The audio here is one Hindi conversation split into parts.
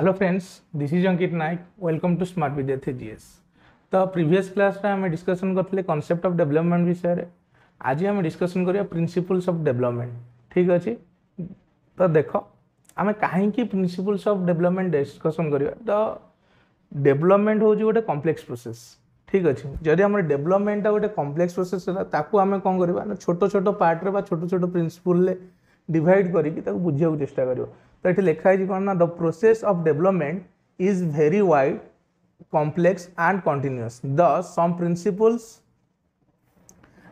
Hello friends this is Ankit Nayak welcome to smart विद्यार्थी जीएस तो प्रिवियस क्लास रे आम डिस्कसन करते कनसेप्ट अफ डेभलपमेंट विषय आज आम डिस्कसन करा प्रिंसिपल्स अफ डेभलपमेंट ठीक अच्छे तो देख आम कहीं प्रिंसिपल्स अफ डेभलपमेंट डिस्कसन करवा तो डेभलपमेंट हूँ गोटे कम्प्लेक्स प्रोसेस ठीक अच्छे जदि आम डेभलपमेंटा गोटे कम्प्लेक्स प्रोसेस आम कौन करवा छोट छोट पार्ट्रे छोट छोट प्रिंसिपल डिभाइड करके बुझाक चेस्ट करवा तो ये लिखाई कौन ना the process of development is very wide complex and continuous the some principles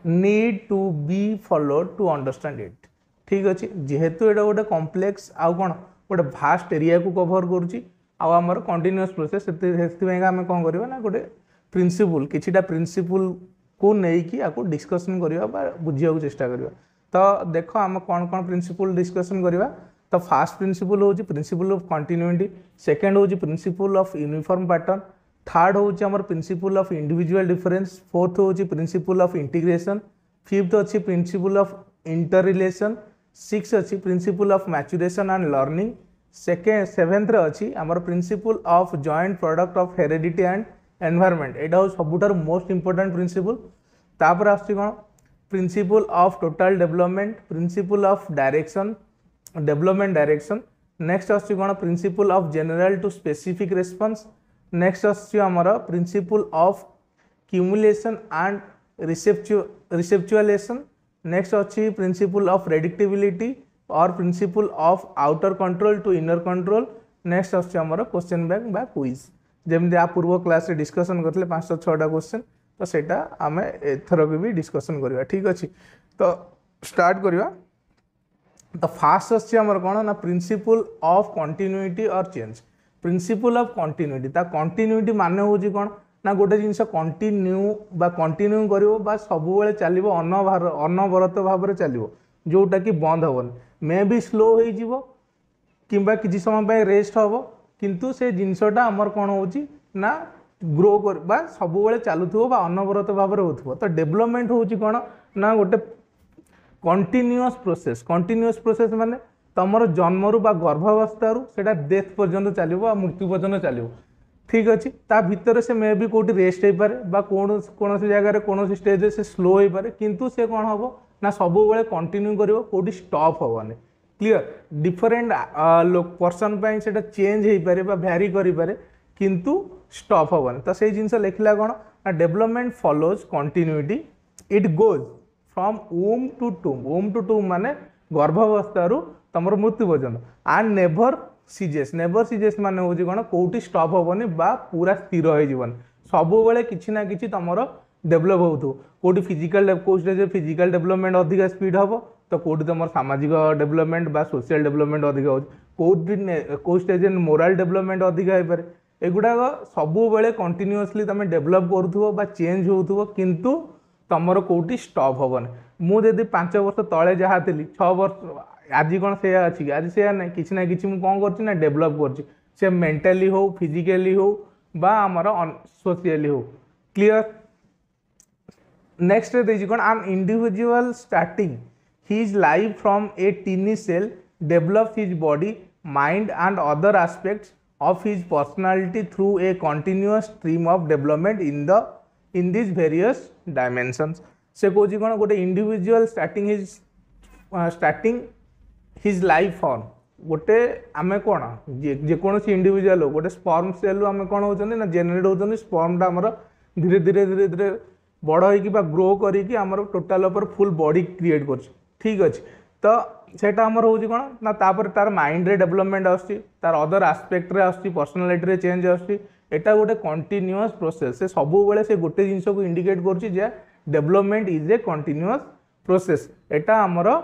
need to be followed to understand it ठीक अच्छे जेहेतु ये गोटे कम्प्लेक्स आउ कौन गोटे भास्ट एरिया को कभर करमर कंटिन्यूस प्रोसेस आम कौन करवा गोटे प्रिन्सीपल कि प्रिन्सीपल को लेकिन आपको डिस्कसन करवा बुझाक चेस्ट करवा तो देख आम कौन कौन प्रिंसिपल डिस्कसन करवा तो फास्ट प्रिंसीपल हूँ प्रिंसीपल अफ कंटिन्यूटी सेकेंड हूँ principle of uniform pattern third हूँ आम principle of individual difference fourth हूँ प्रिंसीपल अफ इंटिग्रेसन फिफ्थ अच्छी principle of interrelation six अच्छी principle of maturation and learning second seventh अच्छी आम principle of joint product of heredity and environment यहाँ हूँ सबुठ मोस्ट इंपोर्टाट प्रिंसीपल तापर आस principle of total development principle of direction development direction next us principle of general to specific response next आसमर principle of cumulation and रिसेप्चुअलेसन नेक्स्ट अच्छी प्रिंसिपल ऑफ रेडिक्टिबिलिटी और principle of outer control to inner control next आसमर question bank बा क्विज जमी आ पूर्व क्लास डिस्कसन करते पांच छा क्वेश्चन तो सेटा आम एथरक भी डिस्कसन करवा ठीक अच्छे तो स्टार्ट स्टार्ट ତ ଫାର୍ଷ୍ଟ ଆସୁଛି ଆମର କ'ଣ ନା principle of continuity or change principle of continuity ତା କଣ୍ଟିନ୍ୟୁଟି ମାନେ ହେଉଛି କ'ଣ ନା ଗୋଟେ ଜିନିଷ କଣ୍ଟିନ୍ୟୁ ବା କଣ୍ଟିନ୍ୟୁ କରିବ ବା ସବୁବେଳେ ଚାଲିବ ଅନଭାର ଅନବରତ ଭାବରେ ଚାଲିବ ଯେଉଁଟାକି ବନ୍ଦ ହେବନି ମେ ବି ସ୍ଲୋ ହୋଇଯିବ କିମ୍ବା କିଛି ସମୟ ପାଇଁ ରେଷ୍ଟ ହେବ କିନ୍ତୁ ସେ ଜିନିଷଟା ଆମର କ'ଣ ହେଉଛି ନା ଗ୍ରୋ କରି ବା ସବୁବେଳେ ଚାଲୁଥିବ ବା ଅନବରତ ଭାବରେ ହେଉଥିବ ତ ଡେଭଲପମେଣ୍ଟ ହେଉଛି କ'ଣ ନା ଗୋଟେ কন্টিনিউস প্রোসেস কন্টিনিউস প্রোসেস মানে তোমার জন্মরু বা গর্ভাবস্থার সেটা ডেথ পর্যন্ত চালিব বা মৃত্যু পর্যন্ত চালিব ঠিক আছে তা ভিতরে সে মে বি কোটি রেস্ট হইপারে বা কোণী জায়গায় কোণী স্টেজে সে স্লো হইপারে কিন্তু সে কোণ হব না সবুলে কন্টিনিউ করব কোটি স্টপ হবনি ক্লিয়ার ডিফরেন্ট পর্সন পাই সেটা চেঞ্জ হইপারে বা ভ্যারি করিপারে কিন্তু স্টপ হবনি তো সেই জিনিস লেখিলা কোণ না development follows continuity it goes from womb to tomb womb to tomb ମାନେ ଗର୍ଭାବସ୍ଥାରୁ ତୁମର ମୃତ୍ୟୁ ପର୍ଯ୍ୟନ୍ତ and never ceases never ceases ମାନେ ହେଉଛି କ'ଣ କେଉଁଠି ଷ୍ଟପ୍ ହେବନି ବା ପୁରା ସ୍ଥିର ହେଇଯିବନି ସବୁବେଳେ କିଛି ନା କିଛି ତୁମର ଡେଭଲପ୍ ହେଉଥିବ କେଉଁଠି ଫିଜିକାଲ କେଉଁ ଷ୍ଟେଜ୍ରେ ଫିଜିକାଲ ଡେଭଲପମେଣ୍ଟ ଅଧିକା ସ୍ପିଡ୍ ହେବ ତ କେଉଁଠି ତୁମର ସାମାଜିକ ଡେଭଲପମେଣ୍ଟ ବା ସୋସିଆଲ ଡେଭଲପମେଣ୍ଟ ଅଧିକା ହେଉଛି କେଉଁଠି କେଉଁ ଷ୍ଟେଜ୍ରେ ମୋରାଲ ଡେଭଲପମେଣ୍ଟ ଅଧିକା ହେଇପାରେ ଏଗୁଡ଼ାକ ସବୁବେଳେ କଣ୍ଟିନ୍ୟୁଅସଲି ତୁମେ ଡେଭଲପ୍ କରୁଥିବ ବା ଚେଞ୍ଜ ହେଉଥିବ କିନ୍ତୁ तुमर कौट स्टप हेन मुझे पांच वर्ष तले जहाँ थी छर्ष आज कौन से अच्छी आज से ना कि ना कि मुझे ना डेभलप कर मेन्टाली हो फिजिकली हो बामर सोसीआली हो क्लीयर नेक्स्ट कौन आम individual starting his life from a teen cell develop his body mind and other aspect of his personality through a continuous stream of development in the in these various dimensions से कौन गोटे individual starting his starting his life from ଗୋଟେ ଆମେ କ'ଣ ଯେକୌଣସି ଇଣ୍ଡିଭିଜୁଆଲ୍ ହଉ ଗୋଟେ ସ୍ପର୍ମ ସେଲ୍ରୁ ଆମେ କ'ଣ ହେଉଛନ୍ତି ନା ଜେନେରେଟ୍ ହେଉଛନ୍ତି ସ୍ପର୍ମଟା ଆମର ଧୀରେ ଧୀରେ ଧୀରେ ଧୀରେ ବଡ଼ ହେଇକି ବା ଗ୍ରୋ କରିକି ଆମର ଟୋଟାଲ୍ ଉପରେ ଫୁଲ୍ ବଡ଼ି କ୍ରିଏଟ୍ କରୁଛି ଠିକ୍ ଅଛି ତ ସେଇଟା ଆମର ହେଉଛି କ'ଣ ନା ତାପରେ ତା'ର ମାଇଣ୍ଡରେ ଡେଭଲପମେଣ୍ଟ ଆସୁଛି ତା'ର ଅଦର ଆସ୍ପେକ୍ଟରେ ଆସୁଛି ପର୍ସନାଲିଟିରେ ଚେଞ୍ଜ ଆସୁଛି এটা ଗୋଟେ କଣ୍ଟିନ୍ୟୁଅସ୍ ପ୍ରୋସେସ୍ ସେ ସବୁବେଳେ ସେ ଗୋଟେ ଜିନିଷକୁ ଇଣ୍ଡିକେଟ୍ କରୁଛି ଯେ development is a continuous process ଏଟା ଆମର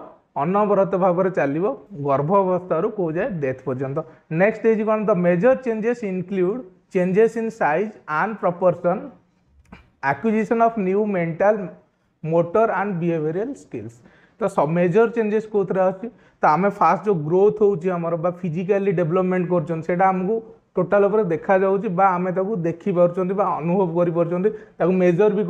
ଅନବରତ ଭାବରେ ଚାଲିବ ଗର୍ଭ ଅବସ୍ଥାରୁ କେଉଁ ଯାଏ ଡେଥ୍ ପର୍ଯ୍ୟନ୍ତ ନେକ୍ସଟ ହେଇଛି କ'ଣ the major changes include changes in size and proportion acquisition of new mental motor and behavioural skills ତ ମେଜର ଚେଞ୍ଜେସ୍ କେଉଁଥିରେ ଅଛି ତ ଆମେ ଫାଷ୍ଟ ଯେଉଁ ଗ୍ରୋଥ୍ ହେଉଛି ଆମର ବା ଫିଜିକାଲି ଡେଭଲପମେଣ୍ଟ କରୁଛନ୍ତି ସେଇଟା ଆମକୁ ଟୋଟାଲ୍ ଉପରେ ଦେଖାଯାଉଛି ବା ଆମେ ତାକୁ ଦେଖିପାରୁଛନ୍ତି ବା ଅନୁଭବ କରିପାରୁଛନ୍ତି ତାକୁ ମେଜର ବି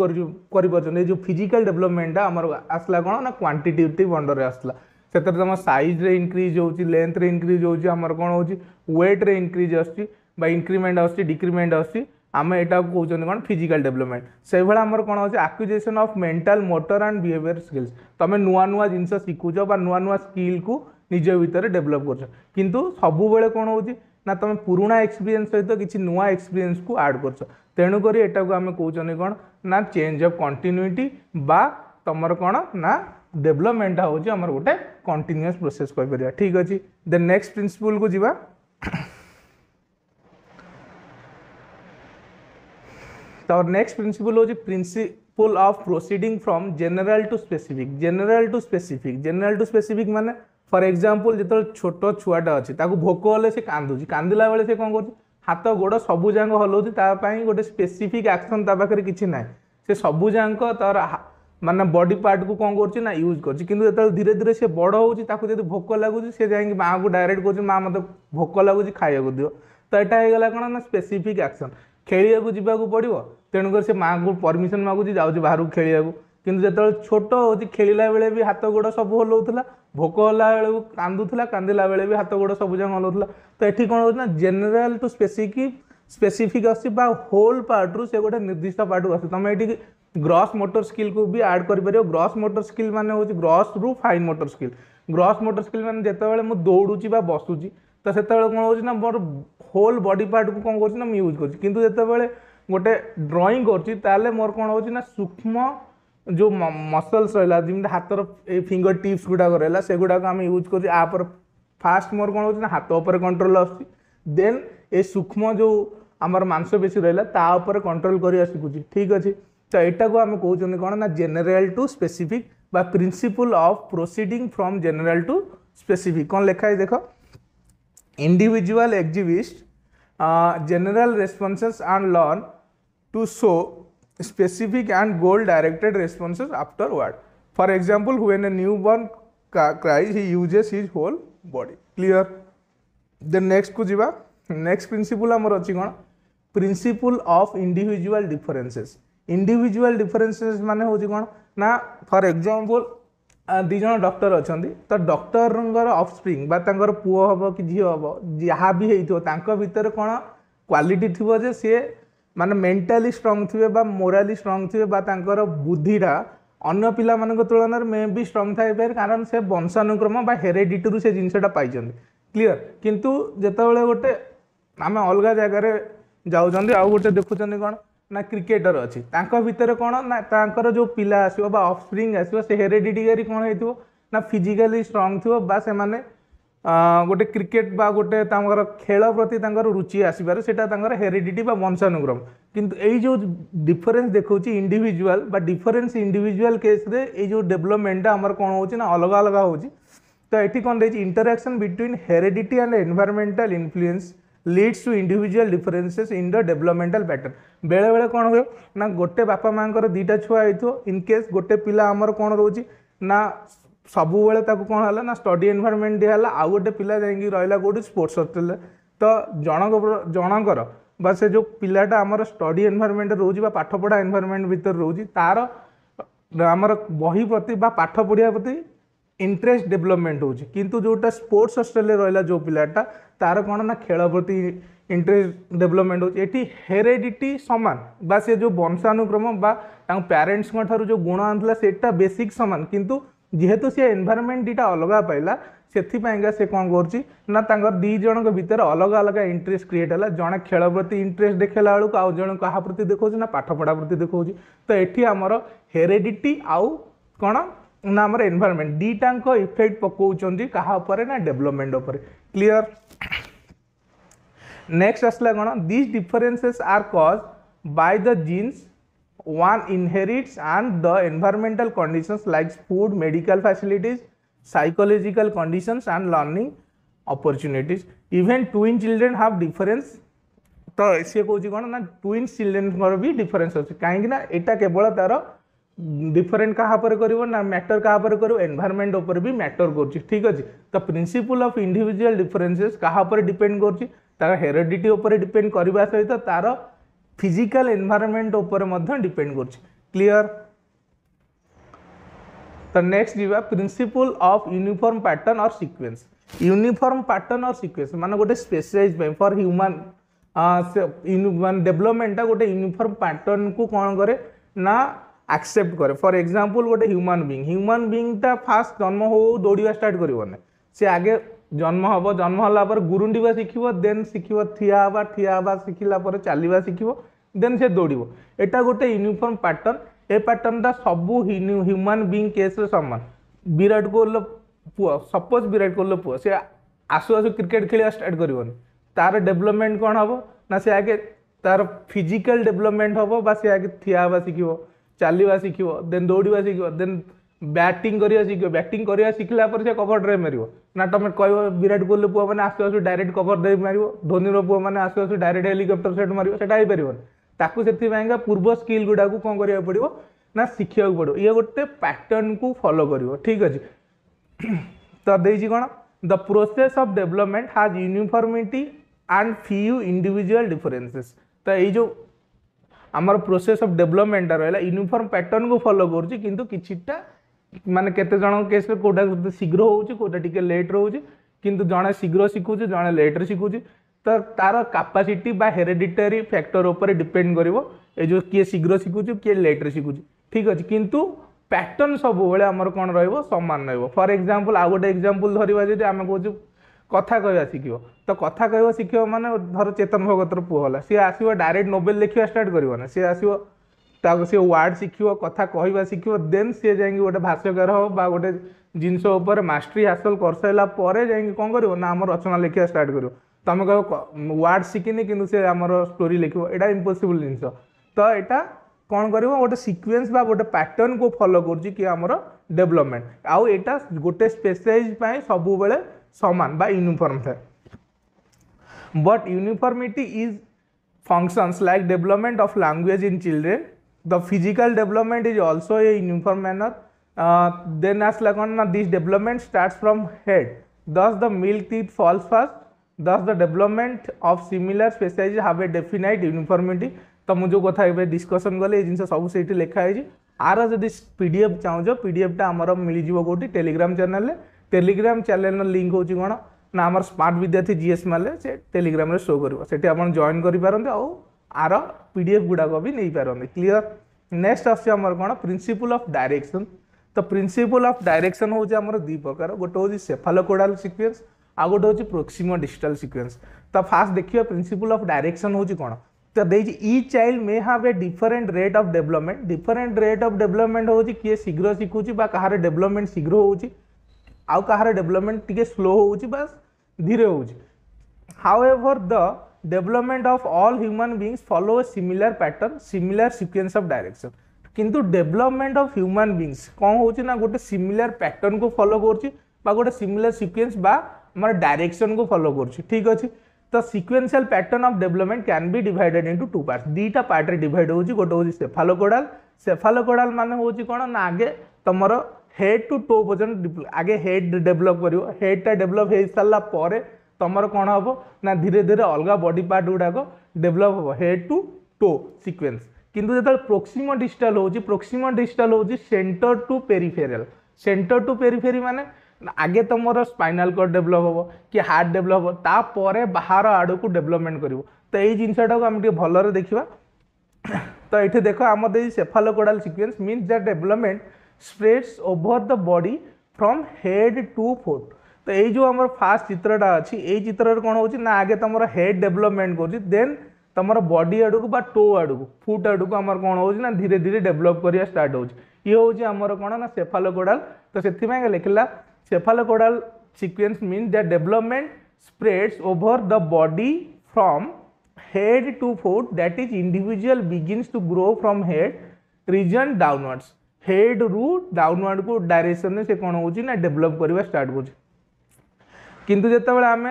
କରିପାରୁଛନ୍ତି ଏ ଯେଉଁ ଫିଜିକାଲ୍ ଡେଭଲପମେଣ୍ଟଟା ଆମର ଆସିଲା କ'ଣ ନା କ୍ୱାଣ୍ଟିଟେଟିଭ୍ ଅଣ୍ଡରରେ ଆସିଲା ସେଥିରେ ତୁମ ସାଇଜ୍ରେ ଇନକ୍ରିଜ୍ ହେଉଛି ଲେନ୍ଥରେ ଇନକ୍ରିଜ୍ ହେଉଛି ଆମର କ'ଣ ହେଉଛି ୱେଟ୍ରେ ଇନକ୍ରିଜ୍ ଆସୁଛି ବା ଇନକ୍ରିମେଣ୍ଟ ଆସୁଛି ଡିକ୍ରିମେଣ୍ଟ ଆସୁଛି ଆମେ ଏଇଟାକୁ କହୁଛନ୍ତି କ'ଣ ଫିଜିକାଲ୍ ଡେଭଲପମେଣ୍ଟ ସେଇଭଳିଆ ଆମର କ'ଣ ହେଉଛି acquisition of mental motor and behaviour skills ତୁମେ ନୂଆ ନୂଆ ଜିନିଷ ଶିଖୁଛ ବା ନୂଆ ନୂଆ ସ୍କିଲ୍କୁ ନିଜ ଭିତରେ ଡେଭଲପ୍ କରୁଛ କିନ୍ତୁ ସବୁବେଳେ କ'ଣ ହେଉଛି ना तुम पुराणा एक्सपीरियंस सहित तो किसी नुआ एक्सपीरियंस को आड कर तेणुक यटा को आम कौन कौन ना चेंज अफ कंटिन्यूटी बा तुमर कौन ना डेभलपमेंट हूँ आम गोटे कंटिन्यूस प्रोसेस कहपर ठीक अच्छे दे नेक्स्ट प्रिंसिपल को जीवा तो नेक्स्ट प्रिंसिपल हूँ principle of proceeding from general to specific general to specific general to specific माने ଫର୍ ଏକ୍ଜାମ୍ପଲ୍ ଯେତେବେଳେ ଛୋଟ ଛୁଆଟା ଅଛି ତାକୁ ଭୋକ ହେଲେ ସେ କାନ୍ଦୁଛି କାନ୍ଦିଲା ବେଳେ ସେ କ'ଣ କରୁଛି ହାତ ଗୋଡ଼ ସବୁ ଯାକ ହଲଉଛି ତା ପାଇଁ ଗୋଟେ ସ୍ପେସିଫିକ୍ ଆକ୍ସନ୍ ତା ପାଖରେ କିଛି ନାହିଁ ସେ ସବୁ ଯାକ ତା'ର ମାନେ ବଡି ପାର୍ଟକୁ କ'ଣ କରୁଛି ନା ୟୁଜ୍ କରୁଛି କିନ୍ତୁ ଯେତେବେଳେ ଧୀରେ ଧୀରେ ସେ ବଡ଼ ହେଉଛି ତାକୁ ଯଦି ଭୋକ ଲାଗୁଛି ସେ ଯାଇକି ମାଆକୁ ଡାଇରେକ୍ଟ କହୁଛି ମା ମୋତେ ଭୋକ ଲାଗୁଛି ଖାଇବାକୁ ଦିଅ ତ ଏଇଟା ହେଇଗଲା କ'ଣ ନା ସ୍ପେସିଫିକ୍ ଆକ୍ସନ୍ ଖେଳିବାକୁ ଯିବାକୁ ପଡ଼ିବ ତେଣୁକରି ସେ ମାଆଙ୍କୁ ପରମିସନ୍ ମାଗୁଛି ଯାଉଛି ବାହାରକୁ ଖେଳିବାକୁ କିନ୍ତୁ ଯେତେବେଳେ ଛୋଟ ହେଉଛି ଖେଳିଲା ବେଳେ ବି ହାତ ଗୋଡ଼ ସବୁ ହଲାଉଥିଲା ଭୋକ ହେଲା ବେଳକୁ କାନ୍ଦୁଥିଲା କାନ୍ଦିଲା ବେଳେ ବି ହାତ ଗୋଡ଼ ସବୁ ଯାକ ହଲାଉଥିଲା ତ ଏଠି କ'ଣ ହେଉଛି ନା ଜେନେରାଲ୍ ଟୁ ସ୍ପେସିଫିକ୍ ସ୍ପେସିଫିକ୍ ଆସୁଛି ବା ହୋଲ୍ ପାର୍ଟରୁ ସେ ଗୋଟେ ନିର୍ଦ୍ଦିଷ୍ଟ ପାର୍ଟକୁ ଆସୁଛି ତୁମେ ଏଠି ଗ୍ରସ୍ ମୋଟର ସ୍କିଲ୍କୁ ବି ଆଡ଼୍ କରିପାରିବ ଗ୍ରସ୍ ମୋଟର ସ୍କିଲ୍ ମାନେ ହେଉଛି ଗ୍ରସ୍ରୁ fine motor skill gross motor skill ମାନେ ଯେତେବେଳେ ମୁଁ ଦୌଡ଼ୁଛି ବା ବସୁଛି ତ ସେତେବେଳେ କ'ଣ ହେଉଛି ନା ମୋର ହୋଲ୍ ବଡ଼ି ପାର୍ଟକୁ କ'ଣ କରୁଛି ନା ମୁଁ ୟୁଜ୍ କରୁଛି କିନ୍ତୁ ଯେତେବେଳେ ଗୋଟେ ଡ୍ରଇଂ କରୁଛି ତାହେଲେ ମୋର କ'ଣ ହେଉଛି ନା ସୂକ୍ଷ୍ମ जो मसल्स रहा जमी हाथ फिंगर टीप्स गुड़ाक रहा से गुड़ाक आम यूज कर फास्ट मोर कौन हो हाथ उपर कंट्रोल आस देन सूक्ष्म जो आमर मांसपेशी रहा कंट्रोल कर ठीक अच्छे तो यहाँ को आम कौन कौन ना general to specific principle of proceeding from general to specific कौन लेखाए देख individual exist general responses and learn to so specific and goal directed responses after afterward. For example, when a newborn cries, he uses his whole body. Clear? Then next को jiba next principle amar achi kon principle of individual differences. individual differences माने हूँ kon na for example दु जन डक्टर अच्छा तो डक्टर ଅଫସ୍ପ୍ରିଙ୍ଗ ବା तर पुह हम कि ଝିଅ हम जहाँ भी होता ତାଙ୍କ ଭିତରେ କ'ଣ କ୍ୱାଲିଟି ଥିବ ମାନେ ମେଣ୍ଟାଲି ଷ୍ଟ୍ରଙ୍ଗ ଥିବେ ବା ମୋରାଲି ଷ୍ଟ୍ରଙ୍ଗ ଥିବେ ବା ତାଙ୍କର ବୁଦ୍ଧିଟା ଅନ୍ୟ ପିଲାମାନଙ୍କ ତୁଳନାରେ ମେ ବି ଷ୍ଟ୍ରଙ୍ଗ ଥାଇପାରେ କାରଣ ସେ ବଂଶାନୁକ୍ରମ ବା ହେରିଡିଟିରୁ ସେ ଜିନିଷଟା ପାଇଛନ୍ତି କ୍ଲିଅର କିନ୍ତୁ ଯେତେବେଳେ ଗୋଟେ ଆମେ ଅଲଗା ଜାଗାରେ ଯାଉଛନ୍ତି ଆଉ ଗୋଟେ ଦେଖୁଛନ୍ତି କ'ଣ ନା କ୍ରିକେଟର ଅଛି ତାଙ୍କ ଭିତରେ କ'ଣ ନା ତାଙ୍କର ଯେଉଁ ପିଲା ଆସିବ ବା ଅଫ୍ ସ୍ପ୍ରିଙ୍ଗ ଆସିବ ସେ ହେରିଡିଟିକାରୀ କ'ଣ ହେଇଥିବ ନା ଫିଜିକାଲି ଷ୍ଟ୍ରଙ୍ଗ ଥିବ ବା ସେମାନେ ଗୋଟେ କ୍ରିକେଟ୍ ବା ଗୋଟେ ତାଙ୍କର ଖେଳ ପ୍ରତି ତାଙ୍କର ରୁଚି ଆସିବାରେ ସେଇଟା ତାଙ୍କର ହେରିଡ଼ିଟି ବା ବଂଶାନୁକ୍ରମ କିନ୍ତୁ ଏଇ ଯେଉଁ ଡିଫରେନ୍ସ ଦେଖାଉଛି ଇଣ୍ଡିଭିଜୁଆଲ୍ ବା ଡିଫରେନ୍ସ ଇଣ୍ଡିଭିଜୁଆଲ୍ କେସ୍ରେ ଏଇ ଯେଉଁ ଡେଭଲପମେଣ୍ଟଟା ଆମର କ'ଣ ହେଉଛି ନା ଅଲଗା ଅଲଗା ହେଉଛି ତ ଏଠି କ'ଣ ରହିଛି interaction between heredity and environmental influence leads to individual differences in the developmental pattern ବେଳେବେଳେ କଣ ହୁଏ ନା ଗୋଟେ ବାପା ମାଆଙ୍କର ଦୁଇଟା ଛୁଆ ହେଇଥିବ ইন কেস গোটে পিলা আমার কোণ রয়েছে না सबुबे कौन है ना स्टडी एनभारमेंट दिहला आउ गोटे पिला जा रहा कौट स्पोर्ट्स हस्टेल तो जन जनकर से जो पिलाटा आम स्टडी एनभारमेंट रोज पाठपढ़ा एनभारमेंट भितर रोज तार आमर बही प्रति पाठ पढ़ा प्रति इंटरेस्ट डेभलपमेंट होती जोटा स्पोर्ट्स हस्टेल रहा जो पिलाटा तार कौन ना खेल प्रति इंटरेस्ट डेभलपमेंट होती हेरेडिटी सामान बा सी जो वंशानुक्रम पेरेन्ट्स जो गुण आनता से बेसिक सामान कितना जीतु सी एनभारमेंट दीटा अलग पाइला से कौन करना दीज भर अलग अलग इंटरेस्ट क्रिएट है जड़े खेल प्रति इंटरेस्ट देखला बेलू आज जन क्या प्रति देखा ना पाठपढ़ा प्रति देखा तो ये आमर हेरेडिटी आउ कौन ना आम एनभारमेंट दीटा इफेक्ट पकाउं क्या ना डेभलपमेंट उपर क्लीयर नेक्स्ट आसला कौन these differences are caused by the genes one inherits and the environmental conditions like food, medical facilities, psychological conditions and learning opportunities. Even twin children have difference ତ ସିଏ କହୁଛି କ'ଣ ନା ଟ୍ୱିନ୍ ଚିଲ୍ଡ୍ରେନ୍ଙ୍କର ବି ଡିଫରେନ୍ସ ଅଛି କାହିଁକି ନା ଏଇଟା କେବଳ ତା'ର ଡିଫରେଣ୍ଟ କାହା ଉପରେ କରିବ ନା ମ୍ୟାଟର କାହା ଉପରେ କରିବ ଏନଭାରମେଣ୍ଟ ଉପରେ ବି ମ୍ୟାଟର କରୁଛି ଠିକ୍ ଅଛି ତ ପ୍ରିନ୍ସିପୁଲ ଅଫ୍ ଇଣ୍ଡିଭିଜୁଆଲ ଡିଫରେନ୍ସେସ୍ କାହା ଉପରେ ଡିପେଣ୍ଡ କରୁଛି ତା'ର ହେରିଡିଟି ଉପରେ ଡିପେଣ୍ଡ କରିବା ସହିତ ତା'ର फिजिकल एनवायरमेंट उपर डिपेंड कर क्लीयर तो नेक्स्ट जी प्रिंसिपल ऑफ यूनिफॉर्म पैटर्न और सीक्वेंस यूनिफॉर्म पैटर्न और सीक्वेंस मैंने गोटे स्पेसियाइज फर ह्यूमन मान डेवलपमेंटा गोटे यूनिफर्म पैटर्न को कौन करे ना एक्सेप्ट करे फॉर एग्जांपल गोटे ह्यूमन बीइंग ह्यूमन बीइंगटा फास्ट जन्म हो दौड़ा स्टार्ट करेंगे सी आगे জন্ম হব জন্ম হলা পরে গুরুণ্ডিবা শিখিব দেন শিখিব ঠিয়া হবা ঠিয়া হবা শিখিলা পরে চালিবা শিখিব দেন সে দৌড়িব এটা ଗୋଟେ ୟୁନିଫର୍ମ ପ୍ୟାଟର୍ନ ଏ ପ୍ୟାଟର୍ନଟା ସବୁ ହ୍ୟୁମାନ ବିଙ୍ଗ କେସ୍ରେ ସମାନ ବିରାଟ କୋହଲିର ପୁଅ ସପୋଜ୍ ବିରାଟ କୋହଲିର ପୁଅ ସେ ଆସୁ ଆସୁ କ୍ରିକେଟ୍ ଖେଳିବା ଷ୍ଟାର୍ଟ କରିବନି ତାର ଡେଭଲପମେଣ୍ଟ କ'ଣ ହେବ ନା ସେ ଆଗେ ତାର ଫିଜିକାଲ ଡେଭଲପମେଣ୍ଟ ହେବ ବା ସେ ଆଗେ ଠିଆ ହେବା ଶିଖିବ ଚାଲିବା ଶିଖିବ ଦେନ୍ ଦୌଡ଼ିବା ଶିଖିବ ଦେନ୍ ବ୍ୟାଟିଂ କରିବା ଶିଖିବ ବ୍ୟାଟିଂ କରିବା ଶିଖିଲା ପରେ ସେ କଭର ଡ୍ରାଇଭ୍ ମାରିବ ନା ତମେ କହିବ ବିରାଟ କୋହଲିର ପୁଅମାନେ ଆସୁ ଆସୁ ଡାଇରେକ୍ଟ କଭର ଡ୍ରାଇଭ୍ ମାରିବ ଧୋନିର ପୁଅମାନେ ଆସୁ ଆସୁ ଡାଇରେକ୍ଟ ହେଲିକପ୍ଟର ସେଟ୍ ମାରିବ ସେଟା ହେଇପାରିବନି ତାକୁ ସେଥିପାଇଁକା ପୂର୍ବ ସ୍କିଲ୍ ଗୁଡ଼ାକୁ କ'ଣ କରିବାକୁ ପଡ଼ିବ ନା ଶିଖିବାକୁ ପଡ଼ିବ ଇଏ ଗୋଟେ ପ୍ୟାଟର୍ନକୁ ଫଲୋ କରିବ ଠିକ୍ ଅଛି ତ ଦେଇଛି କ'ଣ the process of development has uniformity and few individual differences ତ ଏଇ ଯେଉଁ ଆମର ପ୍ରୋସେସ୍ ଅଫ୍ ଡେଭଲପମେଣ୍ଟଟା ରହିଲା ୟୁନିଫର୍ମ ପ୍ୟାଟର୍ନକୁ ଫଲୋ କରୁଛି କିନ୍ତୁ କିଛିଟା ମାନେ କେତେ ଜଣଙ୍କ କେସ୍ରେ କେଉଁଟା ଶୀଘ୍ର ହେଉଛି କେଉଁଟା ଟିକେ ଲେଟ୍ ରହୁଛି କିନ୍ତୁ ଜଣେ ଶୀଘ୍ର ଶିଖୁଛି ଜଣେ ଲେଟ୍ରେ ଶିଖୁଛି ତ ତାର କାପାସିଟି ବା ହେରିଡିଟାରୀ ଫ୍ୟାକ୍ଟର ଉପରେ ଡିପେଣ୍ଡ କରିବ ଏ ଯେଉଁ କିଏ ଶୀଘ୍ର ଶିଖୁଛି କିଏ ଲେଟ୍ରେ ଶିଖୁଛି ଠିକ୍ ଅଛି କିନ୍ତୁ ପ୍ୟାଟର୍ନ ସବୁବେଳେ ଆମର କ'ଣ ରହିବ ସମାନ ରହିବ ଫର୍ ଏକ୍ଜାମ୍ପଲ୍ ଆଉ ଗୋଟେ ଏକ୍ଜାମ୍ପଲ୍ ଧରିବା ଯଦି ଆମେ କହୁଛୁ କଥା କହିବା ଶିଖିବ ତ କଥା କହିବା ଶିଖିବ ମାନେ ଧର ଚେତନ ଭଗତର ପୁଅ ହେଲା ସିଏ ଆସିବ ଡାଇରେକ୍ଟ ନୋବେଲ ଲେଖିବା ଷ୍ଟାର୍ଟ କରିବ ନା ସିଏ ଆସିବ ତାକୁ ସିଏ ୱାର୍ଡ଼ ଶିଖିବ କଥା କହିବା ଶିଖିବ ଦେନ୍ ସିଏ ଯାଇକି ଗୋଟେ ଭାଷ୍ୟକାର ହେବ ବା ଗୋଟେ ଜିନିଷ ଉପରେ ମାଷ୍ଟରୀ ହାସଲ କରିସାରିଲା ପରେ ଯାଇକି କ'ଣ କରିବ ନା ଆମ ରଚନା ଲେଖିବା ଷ୍ଟାର୍ଟ କରିବ ତମେ କହିବ ୱାର୍ଡ଼ ଶିଖିନି କିନ୍ତୁ ସେ ଆମର ଷ୍ଟୋରି ଲେଖିବ ଏଇଟା ଇମ୍ପସିବୁଲ୍ ଜିନିଷ ତ ଏଇଟା କ'ଣ କରିବ ଗୋଟେ ସିକ୍ୱେନ୍ସ ବା ଗୋଟେ ପ୍ୟାଟର୍ଣ୍ଣକୁ ଫଲୋ କରୁଛି କି ଆମର ଡେଭଲପମେଣ୍ଟ ଆଉ ଏଇଟା ଗୋଟେ ସ୍ପେସାଇଜ୍ ପାଇଁ ସବୁବେଳେ ସମାନ ବା ୟୁନିଫର୍ମ ଥାଏ but uniformity is functions like development of language in children the physical development is also a uniform manner uh, then as Laguna this development starts from head thus the milk teeth falls first thus the development of similar species have a definite uniformity ତ ମୁଁ ଯେଉଁ କଥା ଏବେ ଡିସ୍କସନ୍ କଲି ଏଇ ଜିନିଷ ସବୁ ସେଇଠି ଲେଖା ହେଇଛି ଆର ଯଦି ପି ଡି ଏଫ୍ ଚାହୁଁଛ ପି ଡି ଏଫ୍ଟା ଆମର ମିଳିଯିବ କେଉଁଠି ଟେଲିଗ୍ରାମ୍ ଚ୍ୟାନେଲ୍ରେ ଟେଲିଗ୍ରାମ୍ ଚ୍ୟାନେଲ୍ର ଲିଙ୍କ୍ ହେଉଛି କ'ଣ ନା ଆମର ସ୍ମାର୍ଟ ବିଦ୍ୟାର୍ଥୀ ଜିଏସ୍ ମାଲେ ସେ ଟେଲିଗ୍ରାମ୍ରେ ଶୋ କରିବ ସେଠି ଆପଣ ଜଏନ୍ କରିପାରନ୍ତି ଆଉ ଆର पीडीएफ गुड़ाक भी नहीं पारे क्लीयर नेक्स्ट आसमर कौन प्रिंसिपल अफ डायरेक्शन तो प्रिंसिपल अफ डायरेक्शन हूँ दुई प्रकार गोटे हूँ सेफालोकोडाल सिक्वेन्स आ गोटे हूँ प्रोक्सीम डिजिटल सिक्वेन्स तो फास्ट देखिए प्रिंसिपल अफ डायरेक्शन हूँ कौन तो the child may have a different rate of development different rate of development हूँ किए शीघ्र शिखुच कहार डेभलपमेंट शीघ्र हो आउ कहार डेभलपमेंट टी स्लो हो धीरे हो however the development of all human beings follow similar pattern similar sequence of direction किंतु डेवलपमेंट ऑफ ह्यूमन बींग्स कौन हो गोटे सिमिलर पैटर्न को फॉलो कर गोटे सिमिलर सिक्वेन्स डायरेक्शन को फॉलो कर ठीक अच्छे तो sequential pattern of development can be divided into two part दीटा part रे हो गोटे हूँ सेफालोकोडाल सेफालोकोडाल मान हूँ कौन ना आगे तुम हेड टू टो पर्यटन आगे हेड डेभलप कर हेडटा डेभलप हो सारापर ତୁମର କ'ଣ ହେବ ନା ଧୀରେ ଧୀରେ ଅଲଗା ବଡି ପାର୍ଟ ଗୁଡ଼ାକ ଡେଭଲପ୍ ହେବ ହେଡ଼୍ ଟୁ ଟୋ ସିକ୍ୱେନ୍ସ କିନ୍ତୁ ଯେତେବେଳେ ପ୍ରୋକ୍ସିମ ଡିଜିଟାଲ ହେଉଛି ପ୍ରୋକ୍ସିମ ଡିଜିଟାଲ ହେଉଛି centre to peripheral centre to periphery ମାନେ ଆଗେ ତୁମର ସ୍ପାଇନାଲ କର୍ଡ଼ ଡେଭଲପ୍ ହେବ କି ହାର୍ଟ ଡେଭଲପ୍ ହେବ ତାପରେ ବାହାର ଆଡ଼କୁ ଡେଭଲପମେଣ୍ଟ କରିବ ତ ଏଇ ଜିନିଷଟାକୁ ଆମେ ଟିକେ ଭଲରେ ଦେଖିବା ତ ଏଠି ଦେଖ ଆମର ଦେଇ cephalocaudal sequence means that development spreads over the body from head to foot तो ये जो आम फास्ट चित्रटा अच्छी यही चित्र कौन हो ना आगे तुम हेड डेभलपमेंट कर देन तुम बडी आड़क टो आड़क फुट आड़क आम कौन हो धीरे धीरे डेभलप कर स्टार्ट ये हूँ कौन ना सेफालोकोडाल तो से लिखला cephalocaudal sequence mean that development spreads over the body from head to foot that is individual begins to grow from head region downwards head रू डाउनवर्ड को डायरेक्शन से कौन हो डेभलप करवा स्टार्ट हो किंतु जो आम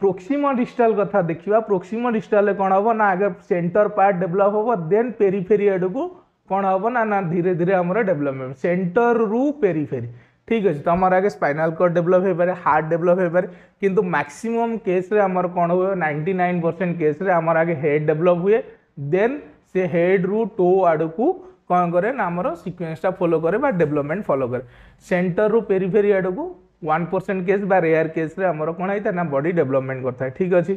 प्रोक्सीम डिस्टाल कथा देखा प्रोक्सीम डिस्टाल कौन हम ना आगे सेन्टर पार्ट डेभलप हम देन पेरीफेरी आड़ को कौन हम ना ना धीरे धीरे आम डेभलपमेंट सेन्टर रु पेरीफेरी ठीक अच्छे तुम आगे स्पाइनाल कर्ड डेभलप हो पाए हार्ट डेभलप हो पाए कि मैक्सीम केस्रे कौन हुए नाइंटी नाइन परसेंट केस्रे आगे हेड डेभलप हुए देन से हेड रु टो आड़ को କ'ଣ କରେ ନା ଆମର ସିକ୍ୱେନ୍ସଟା ଫଲୋ କରେ ବା ଡେଭଲପମେଣ୍ଟ ଫଲୋ କରେ ସେଣ୍ଟରରୁ ପେରିଫେରି ଆଡ଼କୁ ୱାନ୍ ପରସେଣ୍ଟ କେସ୍ ବା ରେୟାର କେସ୍ରେ ଆମର କ'ଣ ହେଇଥାଏ ନା ବଡ଼ି ଡେଭଲପମେଣ୍ଟ କରିଥାଏ ଠିକ୍ ଅଛି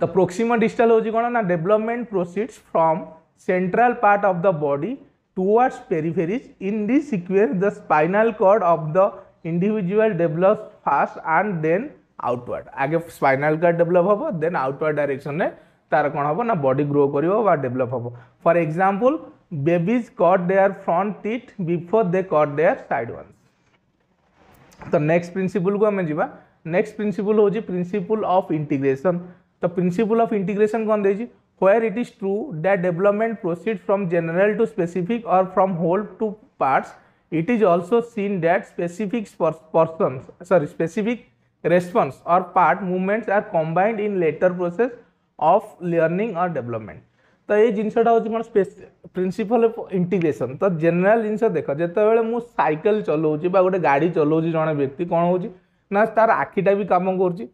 ତ ପ୍ରୋକ୍ସିମ ଡିଷ୍ଟାଲ ହେଉଛି କ'ଣ ନା development proceeds from central part of the body towards peripheries in the sequence the spinal cord of the individual develop first and then outward ଆଗେ ସ୍ପାଇନାଲ କର୍ଡ଼ ଡେଭଲପ୍ ହେବ ଦେନ୍ ଆଉଟୱାର୍ଡ଼ ଡାଇରେକ୍ସନରେ तार कौन हम ना बडी ग्रो कर develop hey for example babies cut their front teeth before they cut their side व तो नेक्स्ट प्रिंसिपल को आम जा नेक्स्ट प्रिंसिपल हूँ प्रिंसिपल अफ इंटिग्रेसन तो प्रिंसिपल अफ इंटिग्रेसन कौन the where it is true that development proceed from general to specific or from whole to parts it is also seen that specific person sorry specific response or part movements are combined in later process of learning or development तो ये जिनसटा हो कौन अफ इंटिग्रेसन तो जेनेल जिन देख जो मुझ सल चला गोटे गाड़ी चलाऊँ जड़े व्यक्ति कौन हो तार आखिटा भी कम कर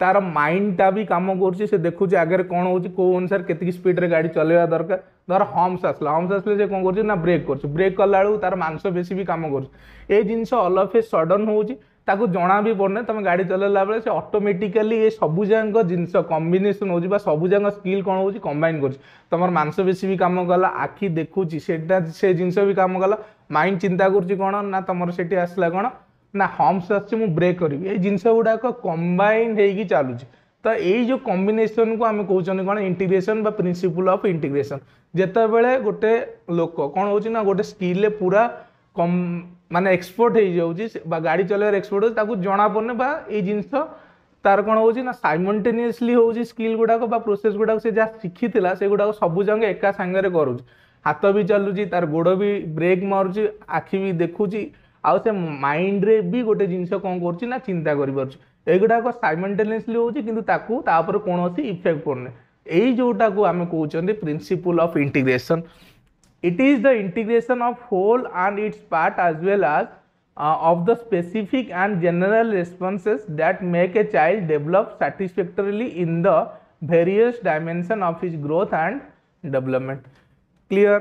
तार माइंडटा भी कम कर देखुचे आगे कौन होनुसार कितनी स्पीड्रे गाड़ी चल दरकार धर हम्स आसला हम्स आसले कौन कर ब्रेक कर ब्रेक कला बेलू तार मंस बेस भी कम कर जिनस अलफे सडन हो ତାକୁ ଜଣା ବି ପଡ଼ୁନି ତୁମେ ଗାଡ଼ି ଚଲାଇଲା ବେଳେ ସେ ଅଟୋମେଟିକାଲି ଏ ସବୁଯାକ ଜିନିଷ କମ୍ବିନେସନ୍ ହେଉଛି ବା ସବୁଯାକ ସ୍କିଲ୍ କ'ଣ ହେଉଛି କମ୍ବାଇନ୍ କରୁଛି ତୁମର ମାଂସପେଶୀ ବି କାମ କଲା ଆଖି ଦେଖୁଛି ସେଇଟା ସେ ଜିନିଷ ବି କାମ କଲା ମାଇଣ୍ଡ ଚିନ୍ତା କରୁଛି କ'ଣ ନା ତୁମର ସେଠି ଆସିଲା କ'ଣ ନା ହମ୍ସ ଆସୁଛି ମୁଁ ବ୍ରେକ୍ କରିବି ଏଇ ଜିନିଷ ଗୁଡ଼ାକ କମ୍ବାଇନ୍ ହେଇକି ଚାଲୁଛି ତ ଏଇ ଯେଉଁ କମ୍ବିନେସନ୍କୁ ଆମେ କହୁଛନ୍ତି କ'ଣ ଇଣ୍ଟିଗ୍ରେସନ୍ ବା ପ୍ରିନ୍ସିପୁଲ୍ ଅଫ୍ ଇଣ୍ଟିଗ୍ରେସନ୍ ଯେତେବେଳେ ଗୋଟେ ଲୋକ କ'ଣ ହେଉଛି ନା ଗୋଟେ ସ୍କିଲ୍ରେ ପୁରା କମ୍ মানে ଏକ୍ସପୋର୍ଟ ହେଇଯାଉଛି ବା ଗାଡ଼ି ଚଲେଇବାର ଏକ୍ସପୋର୍ଟ ହେଉଛି ତାକୁ ଜଣାପଡ଼ୁନି ବା ଏଇ ଜିନିଷ ତାର କ'ଣ ହେଉଛି ନା ସାଇମଲ୍ଟେନିୟସଲି ହେଉଛି ସ୍କିଲ୍ ଗୁଡ଼ାକ ବା ପ୍ରୋସେସ୍ ଗୁଡ଼ାକ ସେ ଯାହା ଶିଖିଥିଲା ସେଗୁଡ଼ାକ ସବୁ ଯାକ ଏକା ସାଙ୍ଗରେ କରୁଛି ହାତ ବି ଚାଲୁଛି ତାର ଗୋଡ଼ ବି ବ୍ରେକ୍ ମାରୁଛି ଆଖି ବି ଦେଖୁଛି ଆଉ ସେ ମାଇଣ୍ଡରେ ବି ଗୋଟେ ଜିନିଷ କ'ଣ କରୁଛି ନା ଚିନ୍ତା କରିପାରୁଛି ଏଗୁଡ଼ାକ ସାଇମଲ୍ଟେନିୟସଲି ହେଉଛି କିନ୍ତୁ ତାକୁ ତା ଉପରେ କୌଣସି ଇଫେକ୍ଟ ପଡ଼ୁନି ଏଇ ଯେଉଁଟାକୁ ଆମେ କହୁଛନ୍ତି principle of integration it is the integration of whole and its part as well as uh, of the specific and general responses that make a child develop satisfactorily in the various dimension of his growth and development clear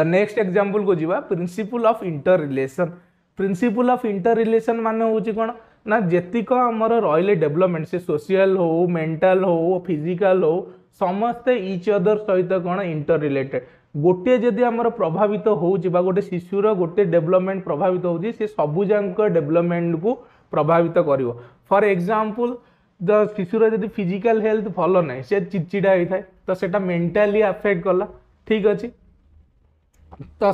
the next example को जीवा principle of interrelation principle of interrelation मान हूँ कौन ना जेतिक आमर रहिले डेवलपमेंट से सोशल हो मेंटल हो फिजिकल हो ସମସ୍ତେ ଇଚ୍ ଅଦର ସହିତ କ'ଣ ଇଣ୍ଟର ରିଲେଟେଡ୍ ଗୋଟିଏ ଯଦି ଆମର ପ୍ରଭାବିତ ହେଉଛି ବା ଗୋଟେ ଶିଶୁର ଗୋଟେ ଡେଭଲପମେଣ୍ଟ ପ୍ରଭାବିତ ହେଉଛି ସେ ସବୁଯାଙ୍କ ଡେଭଲପମେଣ୍ଟକୁ ପ୍ରଭାବିତ କରିବ ଫର୍ ଏକ୍ଜାମ୍ପଲ୍ ଦ ଶିଶୁର ଯଦି ଫିଜିକାଲ୍ ହେଲ୍ଥ ଭଲ ନାହିଁ ସେ ଚିଡ଼ଚିଡ଼ା ହେଇଥାଏ ତ ସେଇଟା ମେଣ୍ଟାଲି ଆଫେକ୍ଟ କଲା ଠିକ୍ ଅଛି ତ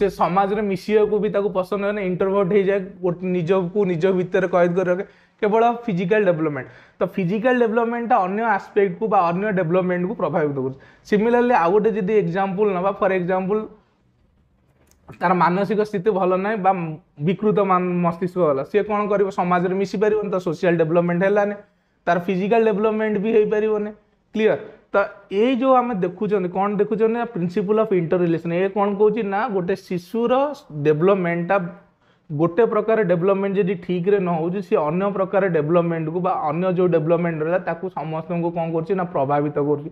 ସେ ସମାଜରେ ମିଶିବାକୁ ବି ତାକୁ ପସନ୍ଦ ହୁଏନି ଇଣ୍ଟରଭର୍ଟ ହେଇଯାଏ ଗୋଟେ ନିଜକୁ ନିଜ ଭିତରେ କଏଦ କରି ରଖେ কেবল ফিজিকাল ডেভেলপমেন্ট তো ফিজিকাল ডেভেলপমেন্টটা অন্য আসপেক্ট কু বা অন্য ডেভেলপমেন্ট কু প্রভাবিত করছে সিমিলারলি আউ গোটে যদি এক্সাম্পল নেবা ফর এক্সাম্পল তার মানসিক স্থিতি ভালো নাই বা বিকৃত মস্তিষ্ক হলা সি কোণ করব সমাজের মিশি পারবনি তার সোশিয়াল ডেভেলপমেন্ট হলানি তার ফিজিকাল ডেভেলপমেন্ট বি হয়ে পারবনি ক্লিয়ার ତ ଏଇ ଯେଉଁ ଆମେ ଦେଖୁଛନ୍ତି କ'ଣ ଦେଖୁଛନ୍ତି ନା ପ୍ରିନ୍ସିପୁଲ୍ ଅଫ୍ ଇଣ୍ଟର ରିଲେସନ୍ ଏ କ'ଣ କହୁଛି ନା ଗୋଟେ ଶିଶୁର ଡେଭଲପମେଣ୍ଟଟା ଗୋଟେ ପ୍ରକାର ଡେଭଲପମେଣ୍ଟ ଯଦି ଠିକ୍ରେ ନ ହେଉଛି ସେ ଅନ୍ୟ ପ୍ରକାର ଡେଭଲପମେଣ୍ଟକୁ ବା ଅନ୍ୟ ଯେଉଁ ଡେଭଲପମେଣ୍ଟ ରହିଲା ତାକୁ ସମସ୍ତଙ୍କୁ କ'ଣ କରୁଛି ନା ପ୍ରଭାବିତ କରୁଛି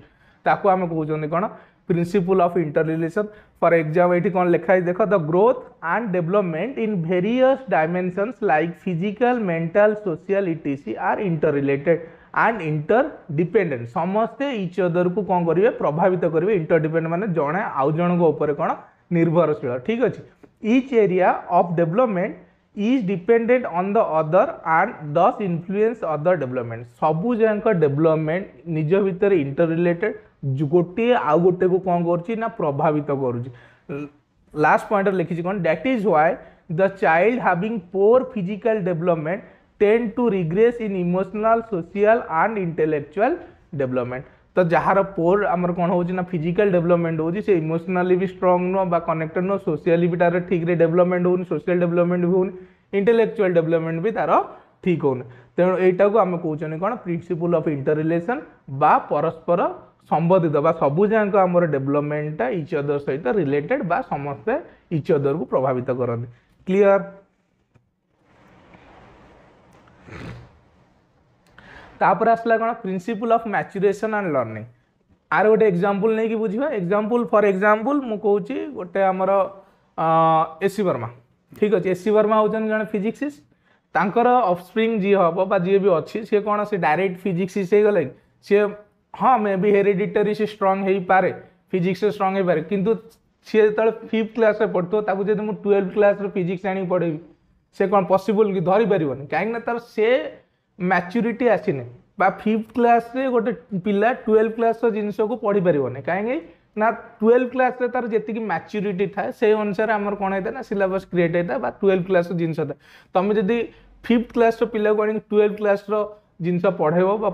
ତାକୁ ଆମେ କହୁଛନ୍ତି କ'ଣ principle of interrelation for exam ଏଇଠି କ'ଣ ଲେଖା ହେଇଛି ଦେଖ the growth and development in various dimensions like physical mental social etc are interrelated and interdependent ସମସ୍ତେ ଇଚ୍ ଅଦରକୁ କ'ଣ କରିବେ ପ୍ରଭାବିତ କରିବେ ଇଣ୍ଟର ଡିପେଣ୍ଡ ମାନେ ଜଣେ ଆଉ ଜଣଙ୍କ ଉପରେ କ'ଣ ନିର୍ଭରଶୀଳ ଠିକ୍ ଅଛି Each area of development is dependent on the other and thus influence other development. ସବୁ ଯାକ development ନିଜ ଭିତରେ interrelated ଗୋଟିଏ ଆଉ ଗୋଟେକୁ କ'ଣ କରୁଛି ନା ପ୍ରଭାବିତ କରୁଛି ଲାଷ୍ଟ ପଏଣ୍ଟରେ ଲେଖିଛି କ'ଣ that is why the child having poor physical development tend to regress in emotional social and intellectual development ତ ଯାହାର ପୋର୍ ଆମର କ'ଣ ହେଉଛି ନା ଫିଜିକାଲ୍ ଡେଭଲପମେଣ୍ଟ ହେଉଛି ସେ ଇମୋସନାଲି ବି ଷ୍ଟ୍ରଙ୍ଗ ନୁହଁ ବା କନେକ୍ଟେଡ଼ ନୁହଁ ସୋସିଆଲି ବି ତା'ର ଠିକ୍ରେ ଡେଭଲପମେଣ୍ଟ ହେଉନି ସୋସିଆଲ ଡେଭଲପମେଣ୍ଟ ବି ହେଉନି ଇଣ୍ଟେଲେକ୍ଚୁଆଲ ଡେଭଲପମେଣ୍ଟ ବି ତା'ର ଠିକ୍ ହେଉନି ତେଣୁ ଏଇଟାକୁ ଆମେ କହୁଛନ୍ତି କ'ଣ ପ୍ରିନ୍ସିପୁଲ୍ ଅଫ୍ ଇଣ୍ଟର ରିଲେସନ୍ ବା ପରସ୍ପର ସମ୍ବନ୍ଧିତ ବା ସବୁଯାକ ଆମର ଡେଭଲପମେଣ୍ଟଟା ଇଚ୍ ସହିତ ରିଲେଟେଡ଼୍ ବା ସମସ୍ତେ ଇଚ୍ ଅଦରକୁ ପ୍ରଭାବିତ କରନ୍ତି କ୍ଲିଅର୍ তাপরে আসলা কোণ principle of maturation and learning আর গোটে এক্সাম্পল নেই বুঝবা এক্সাম্পল ফর এক্সাম্পল মু কৌছি গোটে আমার এসি বর্মা ঠিক আছে এসি বর্মা হচ্ছেন জন ফিজিক্সিস্ট তাঁকর অফস্প্রিং যি হব বা যি বি অছি সি কোণ সে ডাইরেক্ট ফিজিক্সিস্ট হয়ে সি হ্যাঁ মে বি হেরিডিটারি সে স্ট্রং হয়ে পারে ফিজিক্সে স্ট্রং হয়ে পারে কিন্তু সি যেতবে ফিফ্থ ক্লাসে পড়তো তাকে যদি মু টুয়েলভ ক্লাসর ফিজিক্স আনি পড়েবি সে কোণ পসিবল কি ধরিপারবনি কিনা তার সে ମ୍ୟାଚୁରିଟି ଆସିନି ବା ଫିଫ୍ଥ କ୍ଲାସ୍ରେ ଗୋଟେ ପିଲା ଟୁଏଲ୍ଭ କ୍ଲାସ୍ର ଜିନିଷକୁ ପଢ଼ିପାରିବନି କାହିଁକି ନା ଟୁଏଲ୍ଭ କ୍ଲାସ୍ରେ ତାର ଯେତିକି ମ୍ୟାଚୁରିଟି ଥାଏ ସେଇ ଅନୁସାରେ ଆମର କ'ଣ ହେଇଥାଏ ନା ସିଲାବସ୍ କ୍ରିଏଟ୍ ହେଇଥାଏ ବା ଟୁଏଲ୍ଭ କ୍ଲାସ୍ର ଜିନିଷ ଥାଏ ତମେ ଯଦି ଫିଫ୍ଥ କ୍ଲାସ୍ର ପିଲାକୁ ଆଣିକି ଟୁଏଲ୍ଭ କ୍ଲାସ୍ର ଜିନିଷ ପଢ଼େଇବ ବା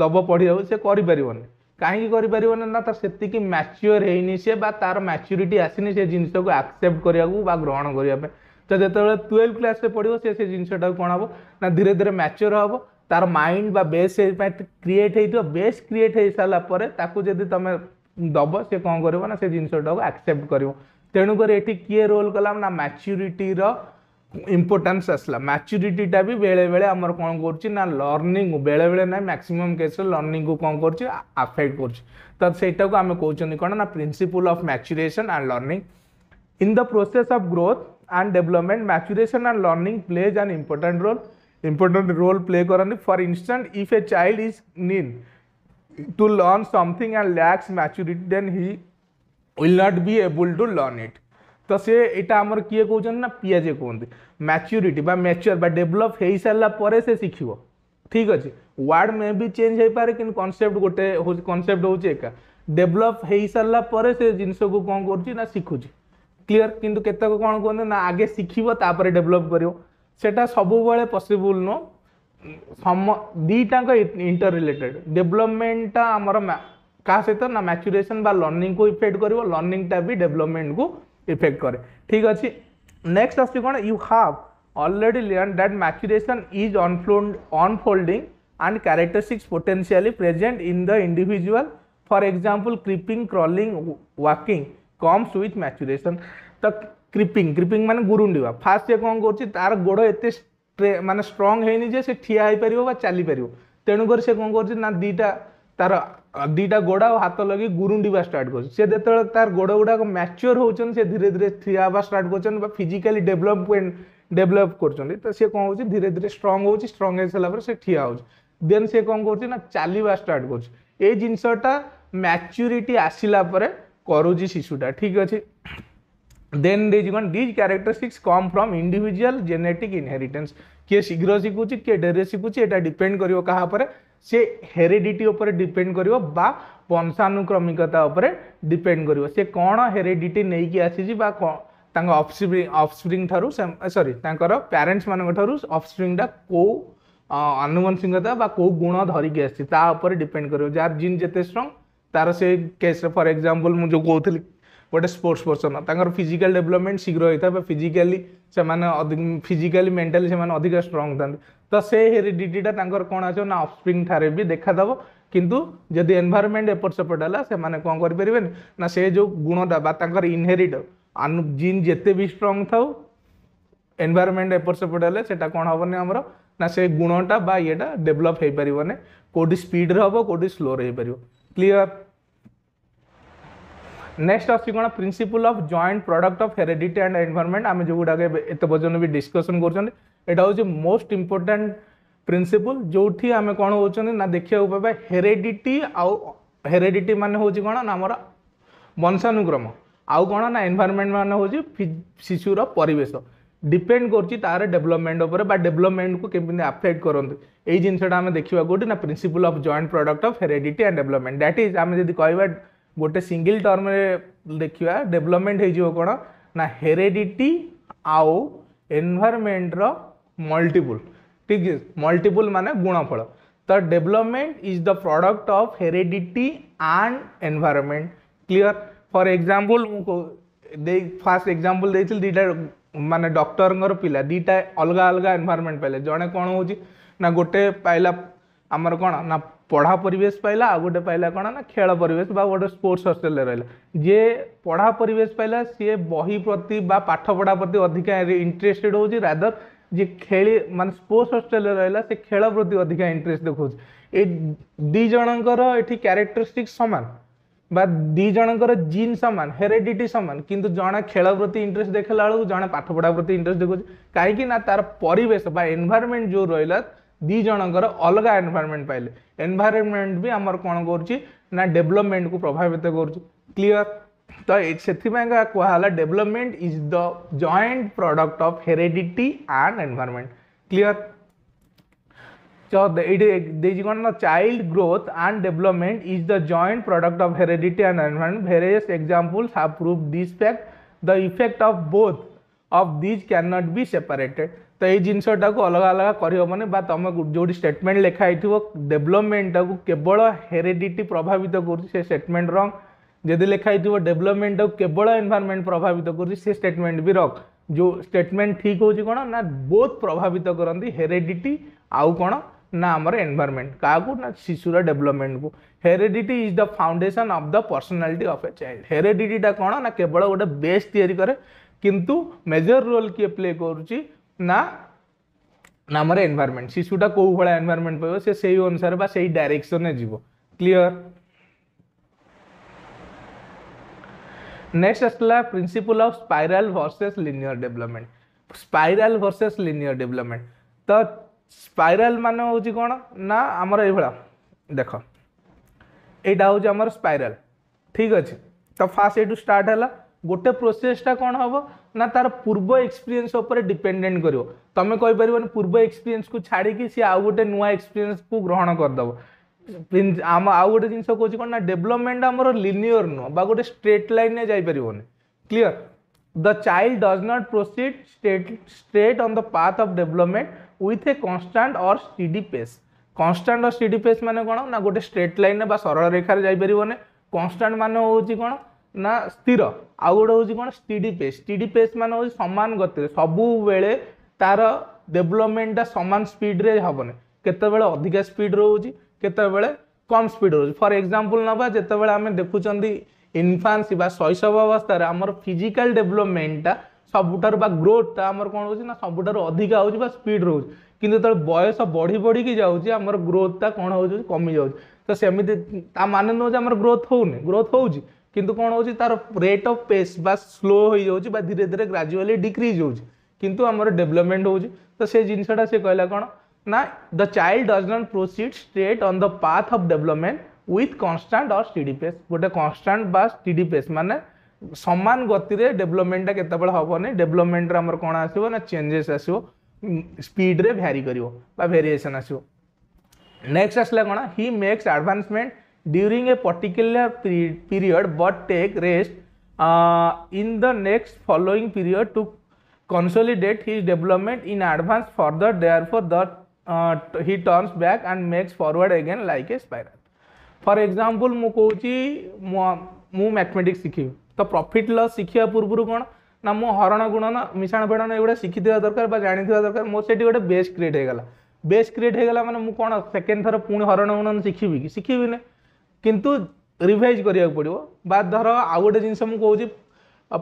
ଦେବ ପଢ଼ିବ ସେ କରିପାରିବନି କାହିଁକି କରିପାରିବନି ନା ତାର ସେତିକି ମ୍ୟାଚୁଅର୍ ହେଇନି ସେ ବା ତାର ମ୍ୟାଚୁରିଟି ଆସିନି ସେ ଜିନିଷକୁ ଆକ୍ସେପ୍ଟ କରିବାକୁ ବା ଗ୍ରହଣ କରିବା ପାଇଁ तो जितेबाला ट्वेल्व क्लास पढ़ो सी से जिनटा कौन हम ना धीरे धीरे मैच्योर हे तार माइंड बा बेस क्रिएट हो बेस् क्रिएट हो सारापर ताक तुम दब सी कौन करना से जिनटा को आक्सेप्ट कर तेणुक ये किए रोल कला ना मैच्यूरीटर इम्पोर्टान्स आसला मैच्यूरीटा भी बेले बेले आम कौन कर लर्णिंग बेले बेले ना मैक्सीम केस लर्णिंग को कौन कर आफेक्ट कर सहीटा को आम कौन कौन ना principle of maturation and learning in the process of growth and development maturation and learning plays an important role important role play karani for instance if a child is need to learn something and lacks maturity then he will not be able to learn it তো সে এটা আমার কিয়ে কৌছেন না পিয়াজে কুহতি ম্যাচুরিটি বা ম্যাচুর বা ডেভেলপ হয়ে সারা পরে সে শিখব ঠিক আছে ওয়ার্ড মে বি চেঞ্জ হয়ে পারে কিন্তু কনসেপ্ট গোটে কনসেপ্ট হচ্ছে একা ডেভেলপ হয়ে সারা পরে সে জিনিসকে কম করছি না শিখুছি କ୍ଲିଅର କିନ୍ତୁ କେତେକ କ'ଣ କୁହନ୍ତି ନା ଆଗେ ଶିଖିବ ତାପରେ ଡେଭଲପ୍ କରିବ ସେଟା ସବୁବେଳେ ପସିବୁଲ୍ ନୁହଁ ସମ ଦୁଇଟାଙ୍କ ଇଣ୍ଟର ରିଲେଟେଡ଼ ଡେଭଲପମେଣ୍ଟଟା ଆମର କାହା ସହିତ ନା ମ୍ୟାଚୁରେସନ୍ ବା ଲର୍ଣ୍ଣିଂକୁ ଇଫେକ୍ଟ କରିବ ଲର୍ଣ୍ଣିଂଟା ବି ଡେଭଲପମେଣ୍ଟକୁ ଇଫେକ୍ଟ କରେ ଠିକ୍ ଅଛି ନେକ୍ସଟ ଆସୁଛି କ'ଣ you have already learn that maturation is unfold unfolding and characteristics potentially present in the individual for example creeping crawling walking comes with maturation ତ କ୍ରିପିଂ କ୍ରିପିଂ ମାନେ ଗୁରୁଣ୍ଡିବା ଫାଷ୍ଟ ସେ କ'ଣ କରୁଛି ତାର ଗୋଡ଼ ଏତେ ମାନେ ଷ୍ଟ୍ରଙ୍ଗ ହେଇନି ଯେ ସେ ଠିଆ ହେଇପାରିବ ବା ଚାଲିପାରିବ ତେଣୁକରି ସେ କ'ଣ କରୁଛି ନା ଦୁଇଟା ତାର ଦୁଇଟା ଗୋଡ଼ ଆଉ ହାତ ଲଗେଇ ଗୁରୁଣ୍ଡିବା ଷ୍ଟାର୍ଟ କରୁଛି ସେ ଯେତେବେଳେ ତାର ଗୋଡ଼ ଗୁଡ଼ାକ ମ୍ୟାଚୁଅର ହେଉଛନ୍ତି ସେ ଧୀରେ ଧୀରେ ଠିଆ ହେବା ଷ୍ଟାର୍ଟ କରୁଛନ୍ତି ବା ଫିଜିକାଲି ଡେଭଲପମେଣ୍ଟ ଡେଭଲପ କରୁଛନ୍ତି ତ ସେ କ'ଣ ହେଉଛି ଧୀରେ ଧୀରେ ଷ୍ଟ୍ରଙ୍ଗ ହେଉଛି ଷ୍ଟ୍ରଙ୍ଗ ହେଇସାରିଲା ପରେ ସେ ଠିଆ ହେଉଛି ଦେନ୍ ସେ କ'ଣ କରୁଛି ନା ଚାଲିବା ଷ୍ଟାର୍ଟ କରୁଛି ଏଇ ଜିନିଷଟା ମ୍ୟାଚୁରିଟି ଆସିଲା ପରେ करुच्ची शिशुटा ठीक अच्छे देन दीज कौन these characteristics come from individual genetic inheritance किए शीघ्र शिखुच किए डेरे शिखुच यहाँ डिपेड कर से हेरीडिटी डिपेड कर वंशानुक्रमिकता डिपेड कर सी कौन हेरीडिटी नहीं कि आसी अफ्सप्रिंग अफ्सप्रिंग सरी पेरेन्ट्स मान अफ्सप्रिंगटा को आनुवंशिकता कौ गुण धरिकी आपर डिपेड कर जिन जिते स्ट्रंग ତାର ସେ କେସ୍ରେ ଫର୍ ଏକ୍ଜାମ୍ପଲ୍ ମୁଁ ଯେଉଁ କହୁଥିଲି ଗୋଟେ ସ୍ପୋର୍ଟସ୍ ପର୍ସନ୍ ତାଙ୍କର ଫିଜିକାଲ୍ ଡେଭଲପମେଣ୍ଟ ଶୀଘ୍ର ହେଇଥାଏ ବା ଫିଜିକାଲି ସେମାନେ ଫିଜିକାଲି ମେଣ୍ଟାଲି ସେମାନେ ଅଧିକା ଷ୍ଟ୍ରଙ୍ଗ ଥାନ୍ତି ତ ସେ ହେରିଡିଟିଟା ତାଙ୍କର କ'ଣ ଆସିବ ନା ଅଫସ୍ପ୍ରିଙ୍ଗ ଠାରେ ବି ଦେଖାଦେବ କିନ୍ତୁ ଯଦି ଏନଭାରମେଣ୍ଟ ଏପଟ ସେପଟ ହେଲା ସେମାନେ କ'ଣ କରିପାରିବେନି ନା ସେ ଯେଉଁ ଗୁଣଟା ବା ତାଙ୍କର ଇନହେରିଟ ଜିନ୍ ଯେତେ ବି ଷ୍ଟ୍ରଙ୍ଗ ଥାଉ ଏନଭାରମେଣ୍ଟ ଏପଟ ସେପଟ ହେଲେ ସେଇଟା କ'ଣ ହେବନି ଆମର ନା ସେ ଗୁଣଟା ବା ଇଏଟା ଡେଭଲପ୍ ହେଇପାରିବନି କେଉଁଠି ସ୍ପିଡ଼ରେ ହେବ କେଉଁଠି ସ୍ଲୋରେ ହେଇପାରିବ କ୍ଲିଅର୍ नेक्स्ट आना principle of joint product of heredity and environment आम जो गुड़ा एत पर्यटन भी डिस्कसन कर मोस्ट इम्पोर्टाट प्रिन्सीपल जो आम कौन हो देखा पाया हेरिडिटी आउ हेरिडिटी मान हूँ कौन ना आमर वंशानुक्रम आउ कौन ना एनभारमेंट मान हूँ शिशुर परेश डिपेंड कर तार डेभलपमेंट उपर डेभलपमेंट को केमी आफेक्ट करते यही जिनसा आम देखा कौटी ना principle of joint product of heredity and development that is आम जब कह गोटे सिंगल टर्म देखा डेभलपमेंट हो कौन ना हेरेडिटी आउ एनभारमेंटर मल्टीपुल ठीक है मल्टीपुल मान गुणफल तो development is the product of heredity and environment clear for example first example दे दीटा मानने डक्टर पिला दीटा अलग अलग एनभारमेंट पाइले जड़े कौन हो ना गोटे पाइला आमर कौन ना পড়া পরিবেশ পাইলা আউ গোটে পাইলা কোণ না খেল পরিবেশ বা গোটে স্পোর্টস হস্টেলରେ ରହିଲା ଯିଏ ପଢ଼ା ପରିବେଶ ପାଇଲା ସିଏ ବହି ପ୍ରତି ବା ପାଠପଢ଼ା ପ୍ରତି ଅଧିକା ଇଣ୍ଟରେଷ୍ଟେଡ଼ ହେଉଛି ରାଦର ଯିଏ ଖେଳି ମାନେ ସ୍ପୋର୍ଟସ ହଷ୍ଟେଲରେ ରହିଲା ସେ ଖେଳ ପ୍ରତି ଅଧିକା ଇଣ୍ଟରେଷ୍ଟ ଦେଖାଉଛି ଏଇ ଦୁଇ ଜଣଙ୍କର ଏଠି କ୍ୟାରେକ୍ଟରିଷ୍ଟିକ୍ ସମାନ বা দুই জনকর জিন সমান হেরিডিটি সমান কিন্তু জনে খেল প্রতি ইন্টারেস্ট দেখলা বেড়ে জনে পাঠপড়া প্রতি ইন্টারেস্ট দেখুছে কিন্তু না তার পরিবেশ বা এনভায়রনমেন্ট যে রহলা ଦୁଇ ଜଣଙ୍କର ଅଲଗା ଏନଭାୟରମେଣ୍ଟ ପାଇଲେ ଏନଭାୟରମେଣ୍ଟ ବି ଆମର କ'ଣ କରୁଛି ନା ଡେଭଲପମେଣ୍ଟକୁ ପ୍ରଭାବିତ କରୁଛି କ୍ଲିଅର ତ ସେଥିପାଇଁକା କୁହାହେଲା development is the joint product of heredity and environment clear ତ ଏଇଠି ଦେଇଛି କ'ଣ ନା child growth and development is the joint product of heredity and environment various examples have prove this fact the effect of both of these can not be separated এই জিনিসটাকে অলগা অলগা করব মানে বা তুমি যেটি স্টেটমেন্ট লেখা হয়েছিল ডেভেলপমেন্টটা কেবল হেরিডিটি প্রভাবিত করছে সে স্টেটমেন্ট রং যদি লেখা হয়েছিল ডেভেলপমেন্টটা কেবল এনভারনমেন্ট প্রভাবিত করছে সে স্টেটমেন্ট বি রং যে স্টেটমেন্ট ঠিক হচ্ছে কোণ না বোধ প্রভাবিত করতে হেরিডিটি আউ কোণ ନା ଆମର ଏନ୍ଭାରମେଣ୍ଟ କାହାକୁ ନା ଶିଶୁର ଡେଭଲପମେଣ୍ଟକୁ heredity is the foundation of the personality of a child ହେରିଡିଟିଟା କ'ଣ ନା କେବଳ ଗୋଟେ ବେସ୍ ତିଆରି କରେ କିନ୍ତୁ ମେଜର ରୋଲ୍ କିଏ ପ୍ଲେ କରୁଛି ना ना एनवायरमेंट शिशुटा कौ भाई एनवायरमेंट पाइब से सही अनुसार से डायरेक्शन जीव क्लियर नेक्स्ट आसला principle of spiral versus linear development spiral versus linear development तो स्पाइरल मान हूँ कौन ना आमर ये देख यहाँ हूँ आमर स्पाइरल ठीक अच्छे तो फास्ट यू स्टार्ट है ଗୋଟେ ପ୍ରୋସେସଟା କ'ଣ ହେବ ନା ତାର ପୂର୍ବ ଏକ୍ସପିରିଏନ୍ସ ଉପରେ ଡିପେଣ୍ଡେଣ୍ଟ କରିବ ତମେ କହିପାରିବନି ପୂର୍ବ ଏକ୍ସପିରିଏନ୍ସକୁ ଛାଡ଼ିକି ସିଏ ଆଉ ଗୋଟେ ନୂଆ ଏକ୍ସପିରିଏନ୍ସକୁ ଗ୍ରହଣ କରିଦେବ ଆମ ଆଉ ଗୋଟେ ଜିନିଷ କହୁଛି କ'ଣ ନା ଡେଭଲପମେଣ୍ଟ ଆମର ଲିନିୟର ନୁହଁ ବା ଗୋଟେ ଷ୍ଟ୍ରେଟ୍ ଲାଇନ୍ରେ ଯାଇପାରିବନି clear the child does not proceed state straight on the path of development with a constant or steady pace constant or steady pace ମାନେ କ'ଣ ନା ଗୋଟେ ଷ୍ଟ୍ରେଟ୍ ଲାଇନ୍ରେ ବା ସରଳ ରେଖାରେ ଯାଇପାରିବନି କନଷ୍ଟାଣ୍ଟ ମାନେ ହେଉଛି କ'ଣ ନା ସ୍ଥିର ଆଉ ଗୋଟେ ହେଉଛି କ'ଣ ଷ୍ଟିଡ଼ି ପେସ୍ ଷ୍ଟିଡ଼ି ପେସ୍ ମାନେ ହେଉଛି ସମାନ ଗତିରେ ସବୁବେଳେ ତା'ର ଡେଭଲପମେଣ୍ଟଟା ସମାନ ସ୍ପିଡ଼ରେ ହେବନି କେତେବେଳେ ଅଧିକା ସ୍ପିଡ଼ ରହୁଛି କେତେବେଳେ କମ୍ ସ୍ପିଡ଼ ରହୁଛି ଫର୍ ଏକ୍ଜାମ୍ପଲ୍ ନେବା ଯେତେବେଳେ ଆମେ ଦେଖୁଛନ୍ତି ଇନଫାନ୍ସି ବା ଶୈଶବ ଅବସ୍ଥାରେ ଆମର ଫିଜିକାଲ ଡେଭଲପମେଣ୍ଟଟା ସବୁଠାରୁ ବା ଗ୍ରୋଥଟା ଆମର କ'ଣ ହେଉଛି ନା ସବୁଠାରୁ ଅଧିକା ହେଉଛି ବା ସ୍ପିଡ଼ ରହୁଛି କିନ୍ତୁ ଯେତେବେଳେ ବୟସ ବଢ଼ି ବଢ଼ିକି ଯାଉଛି ଆମର ଗ୍ରୋଥଟା କ'ଣ ହେଉଛି କମିଯାଉଛି ତ ସେମିତି ତା ମାନେ ନୁହଁ ଯେ ଆମର ଗ୍ରୋଥ ହେଉନି ଗ୍ରୋଥ ହେଉଛି किंतु कौन हो तार रेट ऑफ पेस बा स्लो हो धीरे धीरे ग्राजुआली डिक्रीज किंतु होमर डेवलपमेंट हो तो से जिनसा से कहला कौन ना the child does not proceed straight on the path of development with constant or steady pace गोटे कांस्टेंट बा स्टडी पेस माने सामान गति में डेवलपमेंटा केत हेनी डेवलपमेंट रमर कौन आस चेजेस आसो स्पीड्रे भारी कर भेरिएसन आसो नेक्स्ट आसला कौन he makes advancement during a particular period but take rest uh, in the next following period to consolidate his development in advance further therefore the uh, he turns back and makes forward again like a spiral for example mu kohchi mu mathematics sikhi to profit loss sikhiya purburu kon ना मु हरण गुणन मिशाण फेड़न एगुड़ा शिखी दरकार जाणी दरकार मोर से गोटे बेस क्रिएट होगा बेस क्रिएट होगा मैंने मुझे कौन सेकेंड थर पुणी हरण गुणन शिखी कि शिखी ना କିନ୍ତୁ ରିଭାଇଜ୍ କରିବାକୁ ପଡ଼ିବ ବା ଧର ଆଉ ଗୋଟେ ଜିନିଷ ମୁଁ କହୁଛି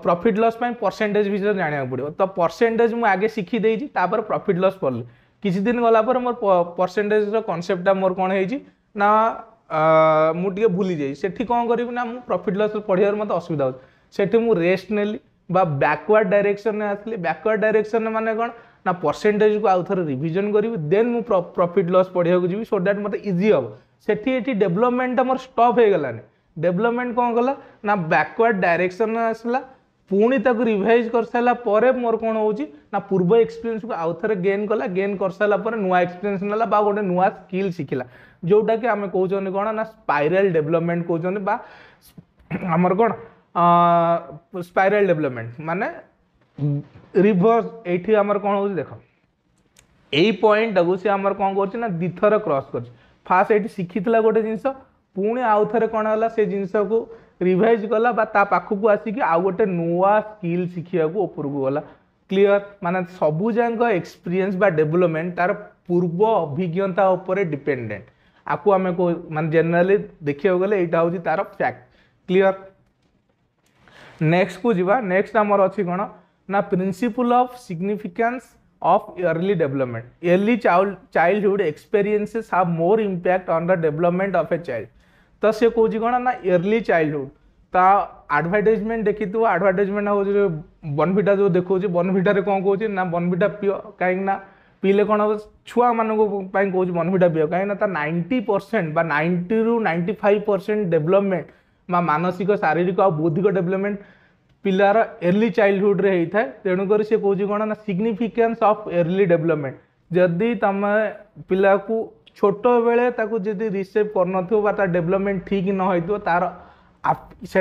ପ୍ରଫିଟ୍ ଲସ୍ ପାଇଁ ପରସେଣ୍ଟେଜ୍ ବିଷୟରେ ଜାଣିବାକୁ ପଡ଼ିବ ତ ପରସେଣ୍ଟେଜ୍ ମୁଁ ଆଗେ ଶିଖିଦେଇଛି ତାପରେ ପ୍ରଫିଟ୍ ଲସ୍ ପଡ଼ିଲି କିଛି ଦିନ ଗଲା ପରେ ମୋର ପରସେଣ୍ଟେଜ୍ର କନସେପ୍ଟଟା ମୋର କ'ଣ ହେଇଛି ନା ମୁଁ ଟିକେ ଭୁଲି ଯାଇଛି ସେଠି କ'ଣ କରିବି ନା ମୁଁ ପ୍ରଫିଟ୍ ଲସ୍ ପଢ଼ିବାରେ ମୋତେ ଅସୁବିଧା ହେଉଛି ସେଠି ମୁଁ ରେଷ୍ଟ ନେଲି ବା ବ୍ୟାକୱାର୍ଡ଼ ଡାଇରେକ୍ସନ୍ରେ ଆସିଲି ବ୍ୟାକୱାର୍ଡ଼ ଡାଇରେକ୍ସନ୍ ମାନେ କ'ଣ ନା ପରସେଣ୍ଟେଜ୍କୁ ଆଉ ଥରେ ରିଭିଜନ୍ କରିବି ଦେନ୍ ମୁଁ ପ୍ରଫିଟ୍ ଲସ୍ ପଢ଼ିବାକୁ ଯିବି ସୋ ଦ୍ୟାଟ୍ ମୋତେ ଇଜି ହେବ ସେଠି ଏଠି ଡେଭଲପମେଣ୍ଟ ଆମର ଷ୍ଟପ୍ ହେଇଗଲାନି ଡେଭଲପମେଣ୍ଟ କ'ଣ କଲା ନା ବ୍ୟାକୱାର୍ଡ଼ ଡାଇରେକ୍ସନ୍ ଆସିଲା ପୁଣି ତାକୁ ରିଭାଇଜ୍ କରିସାରିଲା ପରେ ମୋର କ'ଣ ହେଉଛି ନା ପୂର୍ବ ଏକ୍ସପିରିଏନ୍ସକୁ ଆଉ ଥରେ ଗେନ୍ କଲା ଗେନ୍ କରିସାରିଲା ପରେ ନୂଆ ଏକ୍ସପିରିଏନ୍ସ ନେଲା ବା ଗୋଟେ ନୂଆ ସ୍କିଲ୍ ଶିଖିଲା ଯେଉଁଟାକି ଆମେ କହୁଛନ୍ତି କ'ଣ ନା ସ୍ପାଇରାଲ୍ ଡେଭଲପମେଣ୍ଟ କହୁଛନ୍ତି ବା ଆମର କ'ଣ ସ୍ପାଇରାଲ୍ ଡେଭଲପମେଣ୍ଟ ମାନେ ରିଭର୍ସ ଏଇଠି ଆମର କ'ଣ ହେଉଛି ଦେଖ ଏଇ ପଏଣ୍ଟଟାକୁ ସେ ଆମର କ'ଣ କରୁଛି ନା ଦୁଇଥର କ୍ରସ୍ କରୁଛି ফার্স্ট এটি শিখিলা গোটে জিনিস পুঁ আউথরে কোণ হল সে জিনিসকে রিভাইজ কলা বা তা পাখক আসিকি আউ গোটে নূয়া স্কিল শিখিবা উপরকু গলা ক্লিয়ার মানে সবুজাঙ্ক এক্সপিরিয়েন্স বা ডেভেলপমেন্ট তার পূর্ব অভিজ্ঞতা উপরে ডিপেন্ডেন্ট আকু আমি মানে জেনারেলি দেখিବାକୁ গেলে এইটা ହେଉଛି তার ফ্যাক্ট ক্লিয়ার নেক্সটକୁ ଯିବା ନେକ୍ସଟ ଆମର ଅଛି କ'ଣ ନା principle of significance of early development. Early child, childhood experiences have more impact on the development of a child. ତ ସେ କହୁଛି କ'ଣ ନା early childhood ତା ଆଡ଼ଭାର୍ଟାଇଜମେଣ୍ଟ ଦେଖିଥିବ ଆଡ଼ଭାର୍ଟାଇଜମେଣ୍ଟ ହେଉଛି ବନଭିଟା ଯେଉଁ ଦେଖାଉଛି ବନଭିଟାରେ କ'ଣ କହୁଛି ନା ବନଭିଟା ପିଅ କାହିଁକି ନା ପିଇଲେ କ'ଣ ହେବ ଛୁଆମାନଙ୍କ ପାଇଁ କହୁଛି ବନଭିଟା ପିଅ କାହିଁକିନା ତା ନାଇଣ୍ଟି ପରସେଣ୍ଟ ବା ନାଇଣ୍ଟିରୁ ନାଇଣ୍ଟି ଫାଇଭ୍ ପରସେଣ୍ଟ ଡେଭଲପମେଣ୍ଟ ବା ମାନସିକ ଶାରୀରିକ ଆଉ ବୌଦ୍ଧିକ ଡେଭଲପମେଣ୍ଟ पिलार एर्ली चाइल्डहुड होता है तेणुक सी कौन कौन ना सिग्निफिकेन्स अफ एर्ली डेभलपमेंट जदि तुम पिला को छोट बेले रिसेव कर डेभलपमेंट ठीक न हो तार से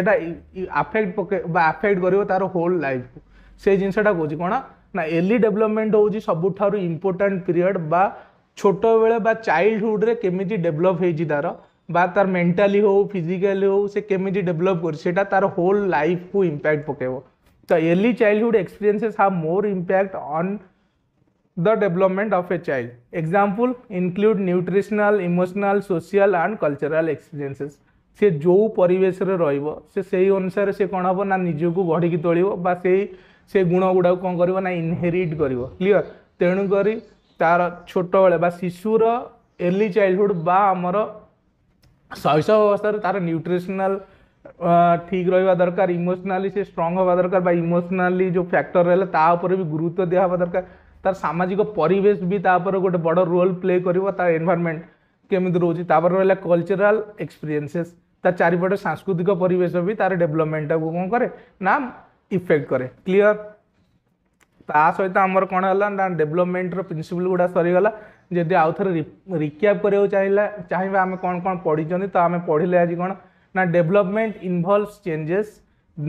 आफेक्ट पक आफेक्ट कर तार होल लाइफ को से जिनटा कौन कौन ना एर्ली डेभलपमेंट हूँ सब इम्पोर्टाट पीरियड बा छोट बेले चाइल्डहुड्रे केमी डेभलप हो तरह बा तार मेन्टाली हो फिजिकाली हूँ सेमी कर सीटा तार होल लाइफ को इम्पैक्ट पकेब तो early childhood experiences have more impact on the development of a child example include nutritional emotional social and cultural experiences से जो परेश अनुसार से कौन हम ना निजक बढ़ तोल से गुण गुड़ाक कौन कर इनहेरीट कर क्लीअर तेणुक तार छोट बेले शिशुर एर्ली चाइल्डहुड बामर শৈশব অবস্থার তার নিউট্রিশনাল ঠিক ରହିବା ଦରକାର ଇମୋସନାଲି ସେ ଷ୍ଟ୍ରଙ୍ଗ ହେବା ଦରକାର ବା ଇମୋସନାଲି ଯେଉଁ ଫ୍ୟାକ୍ଟର ରହିଲା ତା ଉପରେ ବି ଗୁରୁତ୍ୱ ଦିଆହେବା ଦରକାର ତାର ସାମାଜିକ ପରିବେଶ ବି ତା ଉପରେ ଗୋଟେ ବଡ଼ ରୋଲ୍ ପ୍ଲେ କରିବ ତା ଏନଭାରମେଣ୍ଟ କେମିତି ରହୁଛି ତାପରେ ରହିଲା କଲଚରାଲ ଏକ୍ସପିରିଏନ୍ସେସ୍ ତା ଚାରିପଟେ ସାଂସ୍କୃତିକ ପରିବେଶ ବି ତାର ଡେଭଲପମେଣ୍ଟଟାକୁ କ'ଣ କରେ ନା ଇଫେକ୍ଟ କରେ କ୍ଲିଅର ତା ସହିତ ଆମର କ'ଣ ହେଲା ନା ଡେଭଲପମେଣ୍ଟର ପ୍ରିନ୍ସିପଲ୍ ଗୁଡ଼ା ସରିଗଲା जदि आउ थे रिक्याप कर चाहिए आम कौन कौन पढ़ी तो आम पढ़ले आज कौन ना डेभलपमेंट इनभल्वस चेंजेस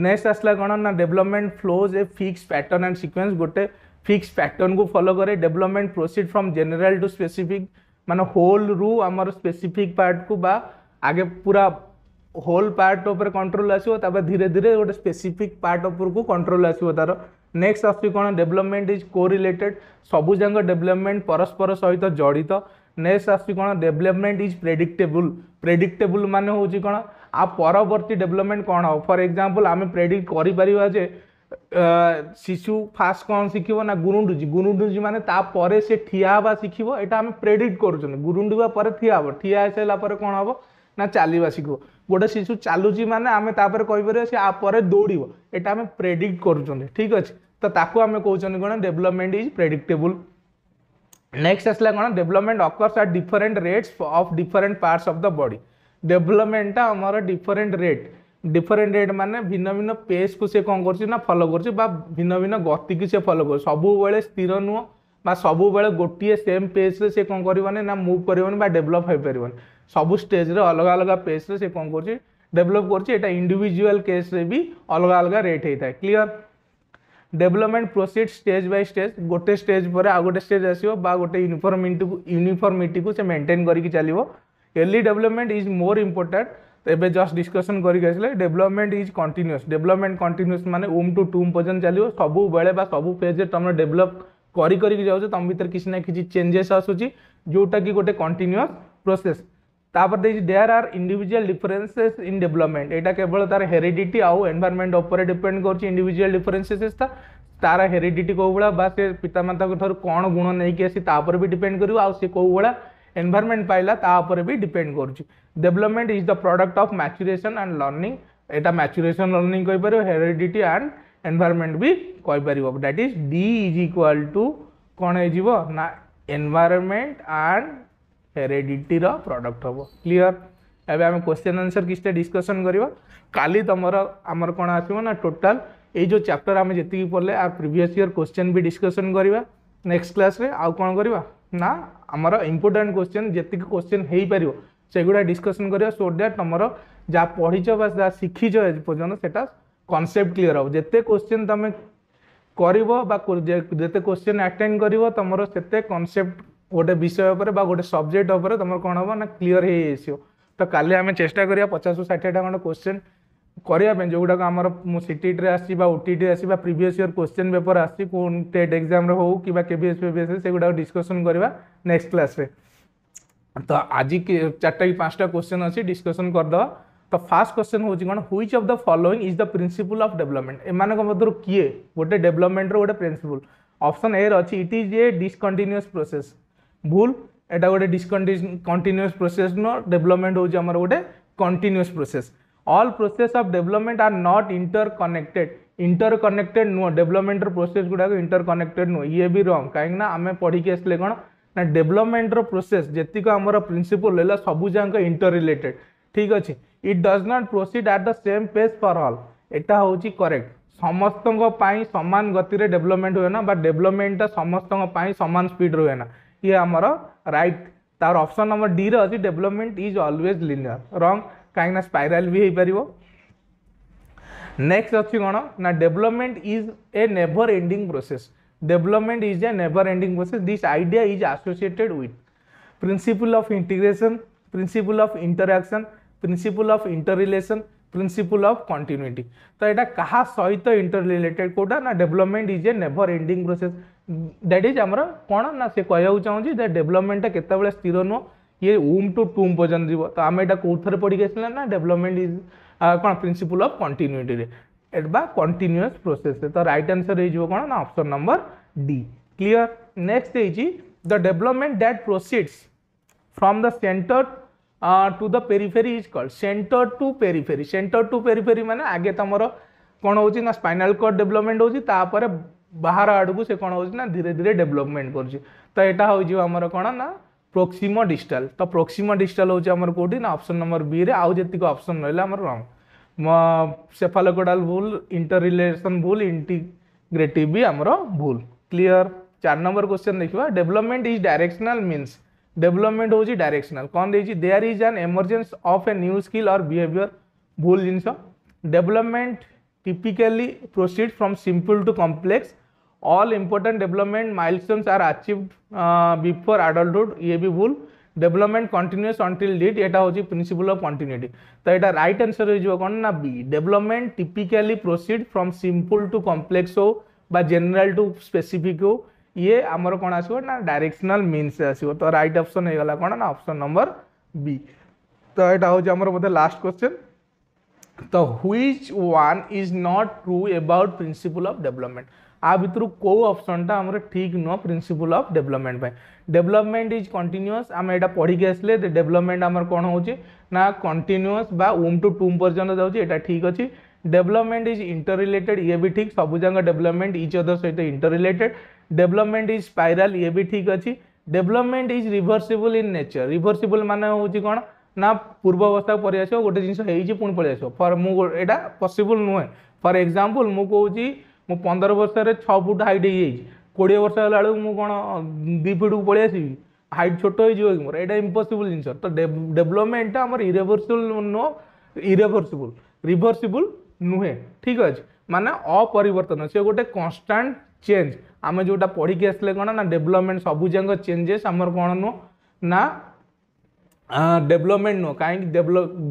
नेक्स्ट आसला कौन ना development flows a fix pattern and sequence गोटे फिक्स पैटर्न को फलो कै development proceed from general to specific मान होल रु आम स्पेसीफिक पार्ट को बा आगे पूरा होल पार्ट कंट्रोल आसो धीरे धीरे गोटे स्पेसीफिक पार्ट उपरको कंट्रोल आसो तरह ନେକ୍ସଟ ଆସୁଛି କ'ଣ ଡେଭଲପମେଣ୍ଟ ଇଜ୍ କୋରିଲେଟେଡ଼ ସବୁଯାକ ଡେଭଲପମେଣ୍ଟ ପରସ୍ପର ସହିତ ଜଡ଼ିତ ନେକ୍ସଟ ଆସୁଛି କ'ଣ ଡେଭଲପମେଣ୍ଟ ଇଜ୍ ପ୍ରେଡିକ୍ଟେବୁଲ୍ ପ୍ରେଡିକ୍ଟେବୁଲ୍ ମାନେ ହେଉଛି କ'ଣ ଆଉ ପରବର୍ତ୍ତୀ ଡେଭଲପମେଣ୍ଟ କ'ଣ ହେବ ଫର୍ ଏକ୍ଜାମ୍ପଲ୍ ଆମେ ପ୍ରେଡିକ୍ଟ କରିପାରିବା ଯେ ଶିଶୁ ଫାଷ୍ଟ କ'ଣ ଶିଖିବ ନା ଗୁରୁଣ୍ଡୁଚି ଗୁରୁଣ୍ଡୁଚି ମାନେ ତାପରେ ସେ ଠିଆ ହେବା ଶିଖିବ ଏଇଟା ଆମେ ପ୍ରେଡିକ୍ଟ କରୁଛନ୍ତି ଗୁରୁଣ୍ଡିବା ପରେ ଠିଆ ହେବ ଠିଆ ହେଇସାରିଲା ପରେ କ'ଣ ହେବ ନା ଚାଲିବା ଶିଖିବ ଗୋଟେ ଶିଶୁ ଚାଲୁଛି ମାନେ ଆମେ ତାପରେ କହିପାରିବା ସେ ଆ ପରେ ଦୌଡ଼ିବ ଏଇଟା ଆମେ ପ୍ରେଡିକ୍ଟ କରୁଛନ୍ତି ଠିକ୍ ଅଛି ତ ତାକୁ ଆମେ କହୁଛନ୍ତି କ'ଣ ଡେଭଲପମେଣ୍ଟ ଇଜ୍ ପ୍ରେଡିକ୍ଟେବୁଲ୍ ନେକ୍ସଟ ଆସିଲା କ'ଣ development occurs at different rates of different parts of the body ଡେଭଲପମେଣ୍ଟଟା ଆମର ଡିଫରେଣ୍ଟ ରେଟ୍ ଡିଫରେଣ୍ଟ ରେଟ୍ ମାନେ ଭିନ୍ନ ଭିନ୍ନ ପେସ୍କୁ ସେ କ'ଣ କରୁଛି ନା ଫଲୋ କରୁଛି ବା ଭିନ୍ନ ଭିନ୍ନ ଗତିକି ସେ ଫଲୋ କରୁଛି ସବୁବେଳେ ସ୍ଥିର ନୁହଁ ବା ସବୁବେଳେ ଗୋଟିଏ ସେମ୍ ପେଜ୍ରେ ସେ କ'ଣ କରିବନି ନା ମୁଭ୍ କରିବନି ବା ଡେଭଲପ୍ ହୋଇପାରିବନି ସବୁ ଷ୍ଟେଜ୍ରେ ଅଲଗା ଅଲଗା ପେଜ୍ରେ ସେ କ'ଣ କରୁଛି ଡେଭଲପ୍ କରୁଛି ଏଇଟା ଇଣ୍ଡିଭିଜୁଆଲ୍ କେସ୍ରେ ବି ଅଲଗା ଅଲଗା ରେଟ୍ ହେଇଥାଏ clear development proceed stage by stage गोटे स्टेज पर आ गोटे स्टेज आसो गोटे यूनिफर्मिट यूनिफर्मिटी को से मेन्टेन करके चलो early development is more important एवं जस्ट डिस्कसन करके development is continuous development continuous मैंने ओम टू टूम पर्यटन चलो सब बेले सब फेज तुम डेभलप करम भर किसी ना कि चेंजेस आसूस जोटा कि गोटे कंटिन्यूस प्रोसेस तापर they are individual differences in development एटा केवल तार हेरिडिटी आउ एनवायरमेंट उपर डिपेड कर इंडिजुआल डिफरेन्सेस तार हेरिडिटी कौ भाला से पितामाता ठार कौन गुण नहीं आसी भी डिपेड कर सी कौ पाइला तापर भी डिपेड कर development is the product of maturation and learning यहाँ मैचुरेसन लर्णिंग कहीपर हेरिडिटी एंड एनवायरमेंट भी कहींपर that is D is equal to कौन हो ना आंड ହେରେଡିଟିର ପ୍ରଡ଼କ୍ଟ ହେବ କ୍ଲିଅର୍ ଏବେ ଆମେ କ୍ୱେଶ୍ଚନ୍ ଆନ୍ସର୍ କିଛିଟା ଡିସ୍କସନ୍ କରିବା କାଲି ତୁମର ଆମର କ'ଣ ଆସିବ ନା ଟୋଟାଲ୍ ଏଇ ଯେଉଁ ଚାପ୍ଟର ଆମେ ଯେତିକି ପଢ଼ିଲେ ଆଉ ପ୍ରିଭିୟସ୍ ଇୟର୍ କ୍ୱେଶ୍ଚନ୍ ବି ଡିସ୍କସନ୍ କରିବା ନେକ୍ସଟ କ୍ଲାସ୍ରେ ଆଉ କ'ଣ କରିବା ନା ଆମର ଇମ୍ପୋର୍ଟାଣ୍ଟ କ୍ୱେଶ୍ଚନ୍ ଯେତିକି କ୍ୱେଶ୍ଚନ୍ ହେଇପାରିବ ସେଗୁଡ଼ା ଡିସ୍କସନ୍ କରିବା ସୋ ଦ୍ୟାଟ୍ ତୁମର ଯାହା ପଢ଼ିଛ ବା ଯାହା ଶିଖିଛ ଏ ପର୍ଯ୍ୟନ୍ତ ସେଟା କନସେପ୍ଟ କ୍ଲିଅର୍ ହେବ ଯେତେ କ୍ୱେଶ୍ଚନ୍ ତୁମେ କରିବ ବା ଯେତେ କ୍ୱେଶ୍ଚନ୍ ଆଟେଣ୍ଡ କରିବ ତୁମର ସେତେ କନସେପ୍ଟ गोटे विषय पर गोटे सब्जेक्ट उपर तुम कौन हम ना क्लीयर हो तो कल आम चेषा कर पचास षाठीटा खंड क्वेश्चन करने जो गुड़ाक आम सीट आसीटी आसवा प्रिवियस इयर क्वेश्चन पेपर आसी एक्जाम हो कि के एस फे भी एस गुड़ाक डिस्कसन करवा नेक्स्ट क्लास तो आज चार्टा कि पाँचटा क्वेश्चन अच्छी डिस्कसन करदे तो फास्ट क्वेश्चन हूँ कौन which of the following is the principle of development M मधु किए गोटे डेभलपमेंटर गोटे प्रिन्सीपल अप्सन ए रही it is a discontinuous process ভুল এটা গোটে ডিসকন্টিনিউস ପ୍ରୋସେସ୍ ନୁହଁ ଡେଭଲପମେଣ୍ଟ ହେଉଛି ଆମର ଗୋଟେ continuous process all process of development are not interconnected interconnected ନୁହଁ ଡେଭଲପମେଣ୍ଟର ପ୍ରୋସେସ୍ ଗୁଡ଼ାକ ଇଣ୍ଟର କନେକ୍ଟେଡ୍ ନୁହଁ ଇଏ ବି ରଙ୍ଗ କାହିଁକିନା ଆମେ ପଢ଼ିକି ଆସିଲେ କ'ଣ ନା ଡେଭଲପମେଣ୍ଟର ପ୍ରୋସେସ୍ ଯେତିକ ଆମର ପ୍ରିନ୍ସିପୁଲ୍ ହେଲା ସବୁ ଯାକ ଇଣ୍ଟର ରିଲେଟେଡ୍ ଠିକ୍ ଅଛି it does not proceed at the same pace for all ଏଇଟା ହେଉଛି କରେକ୍ଟ ସମସ୍ତଙ୍କ ପାଇଁ ସମାନ ଗତିରେ ଡେଭଲପମେଣ୍ଟ ହୁଏ ନା ବା ଡେଭଲପମେଣ୍ଟଟା ସମସ୍ତଙ୍କ ପାଇଁ ସମାନ ସ୍ପିଡ୍ ରୁହେ ନା ये आम रईट तार अपसन नंबर डी अच्छी development is always linear wrong कहीं स्पाइराल भी हो पार नेक्स्ट अच्छी कौन ना development is a never ending process development is a never ending process this idea is associated with principle of integration principle of interaction principle of interrelation principle of continuity तो यहाँ क्या सहित इंटर रिलेटेड कौटा ना development is a never ending process that is आमर कौन ना से कहवाक चाहिए दैट डेभलपमेंट के स्थिर नुह ये उम टू टूम पर्यटन जीव तो आम यहाँ कौ थे पढ़ी गई ना डेभलपमेंट इज कौन प्रिन्सीपल अफ कंटिन्यूटी एट बा कंटिन्यूस प्रोसेस तो रईट आनसर हो option number D clear next है the development that proceeds from the centre to the periphery is called centre to periphery centre to periphery मैंने आगे तुम कौन हो स्पाइनाल कर्ड डेभलपमेंट होपर बाहर आड़ से कौन हो धीरे धीरे डेभलपमेंट कर कौन ना प्रोक्सीमो डिस्टाल तो प्रोक्सीमो डिस्टाल हूँ आम कौटी ना अप्सन नंबर बी रे जितक अप्सन रहा है आम रंग सेफालकोडाल भूल इंटर रिलेसन भूल इंटीग्रेटिव भी आम भूल क्लीयर चार नंबर क्वेश्चन देखा development is directional means development हूँ डायरेक्शनाल कौन देखिए there is an emergence of a new skill और बिहेवियर भूल जिनस development typically proceed from simple to complex all important development milestones are achieved before adulthood ये भी भूल डेवलपमेंट कंटिन्यूस अंटिल डिट एटा हूँ प्रिंसिपल अफ कंटिन्यूटी तो ये रईट आंसर हो ना B development typically proceed from simple to complex हो बा टू स्पेसीफिक हो ये आमर कौन आसो ना डायरेक्शनल मीन आसो तो रईट अप्सन गला कौन ना अप्सन नंबर बी तो यहाँ हूँ आमर बोधे लास्ट क्वेश्चन तो which one is not true about principle of development आ भितर कौ अप्सनटा आम ठीक नुह principle of development development is continuous आम यहाँ पढ़ी आसले डेभलपमेंट आम कौन हो ना कंटिन्यूअस बा ओम टू टूम पर्यटन जाऊँच यहाँ ठीक अच्छी डेभलपमेंट इज इंटर रिलेटेड ये भी ठीक सबुजाक डेभलपमेंट इच अदर सहित interrelated development is spiral ये भी ठीक अच्छी development is reversible in nature reversible मान हूँ कौन ନା ପୂର୍ବ ଅବସ୍ଥାକୁ ପଳେଇ ଆସିବ ଗୋଟେ ଜିନିଷ ହେଇଛି ପୁଣି ପଳେଇ ଆସିବ ଫର୍ ମୁଁ ଏଇଟା ପସିବୁଲ୍ ନୁହେଁ ଫର୍ ଏକ୍ଜାମ୍ପଲ୍ ମୁଁ କହୁଛି ମୁଁ ପନ୍ଦର ବର୍ଷରେ ଛଅ ଫୁଟ ହାଇଟ୍ ହେଇଯାଇଛି କୋଡ଼ିଏ ବର୍ଷ ହେଲା ବେଳକୁ ମୁଁ କ'ଣ ଦୁଇ ଫୁଟକୁ ପଳେଇ ଆସିବି ହାଇଟ୍ ଛୋଟ ହେଇଯିବ କି ମୋର ଏଇଟା ଇମ୍ପସିବୁଲ୍ ଜିନିଷ ତ ଡେଭଲପମେଣ୍ଟଟା ଆମର ଇରେଭର୍ସିବୁଲ୍ ନୁହଁ ଇରେଭର୍ସିବୁଲ୍ ରିଭର୍ସିବୁଲ୍ ନୁହେଁ ଠିକ୍ ଅଛି ମାନେ ଅପରିବର୍ତ୍ତନ ସେ ଗୋଟେ କନଷ୍ଟାଣ୍ଟ ଚେଞ୍ଜ ଆମେ ଯେଉଁଟା ପଢ଼ିକି ଆସିଲେ କ'ଣ ନା ଡେଭଲପମେଣ୍ଟ ସବୁଯାକ ଚେଞ୍ଜେସ୍ ଆମର କ'ଣ ନୁହଁ ନା ଡେଭଲପମେଣ୍ଟ ନୁହଁ କାହିଁକି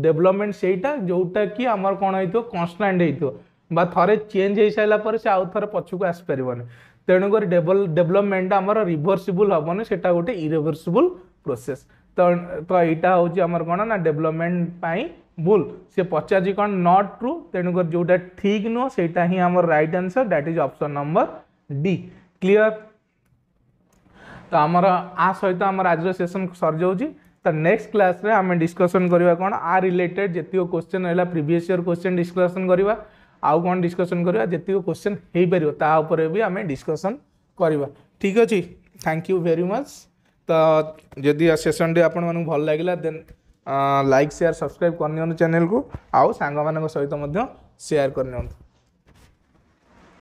ଡେଭଲପମେଣ୍ଟ ସେଇଟା ଯେଉଁଟାକି ଆମର କ'ଣ ହେଇଥିବ କନଷ୍ଟାଣ୍ଟ ହେଇଥିବ थे चेंज हो सारापर से आउ थे पछक आसपर तेणुक डेभलपमेंट आम रिभर्सबुल हमें से गोटे इरिभर्सबुल प्रोसेस तो तो यहाँ हूँ आम कौन ना डेभलपमेंट भूल सी पचार नट ट्रु तेणुक जो ठीक नुह से ही आम right answer that is option number D clear तो आम आ सहित आम आज सेसन सर जाऊँगी तो नेक्स्ट क्लास में आम डिस्कसन करवा कौन आ रिलेटेड जितक क्वेश्चन रहा प्रिस्यर क्वेश्चन डिस्कसन करवा ଆଉ କ'ଣ ଡିସ୍କସନ୍ କରିବା ଯେତିକି କୋଶ୍ଚିନ୍ ହେଇପାରିବ ତା ଉପରେ ବି ଆମେ ଡିସ୍କସନ୍ କରିବା ଠିକ୍ ଅଛି ଥ୍ୟାଙ୍କ ୟୁ ଭେରି ମଚ୍ ତ ଯଦି ସେସନ୍ଟି ଆପଣମାନଙ୍କୁ ଭଲ ଲାଗିଲା ଦେନ୍ ଲାଇକ୍ ସେୟାର ସବସ୍କ୍ରାଇବ୍ କରିନିଅନ୍ତୁ ଚ୍ୟାନେଲକୁ ଆଉ ସାଙ୍ଗମାନଙ୍କ ସହିତ ମଧ୍ୟ ସେୟାର କରିନିଅନ୍ତୁ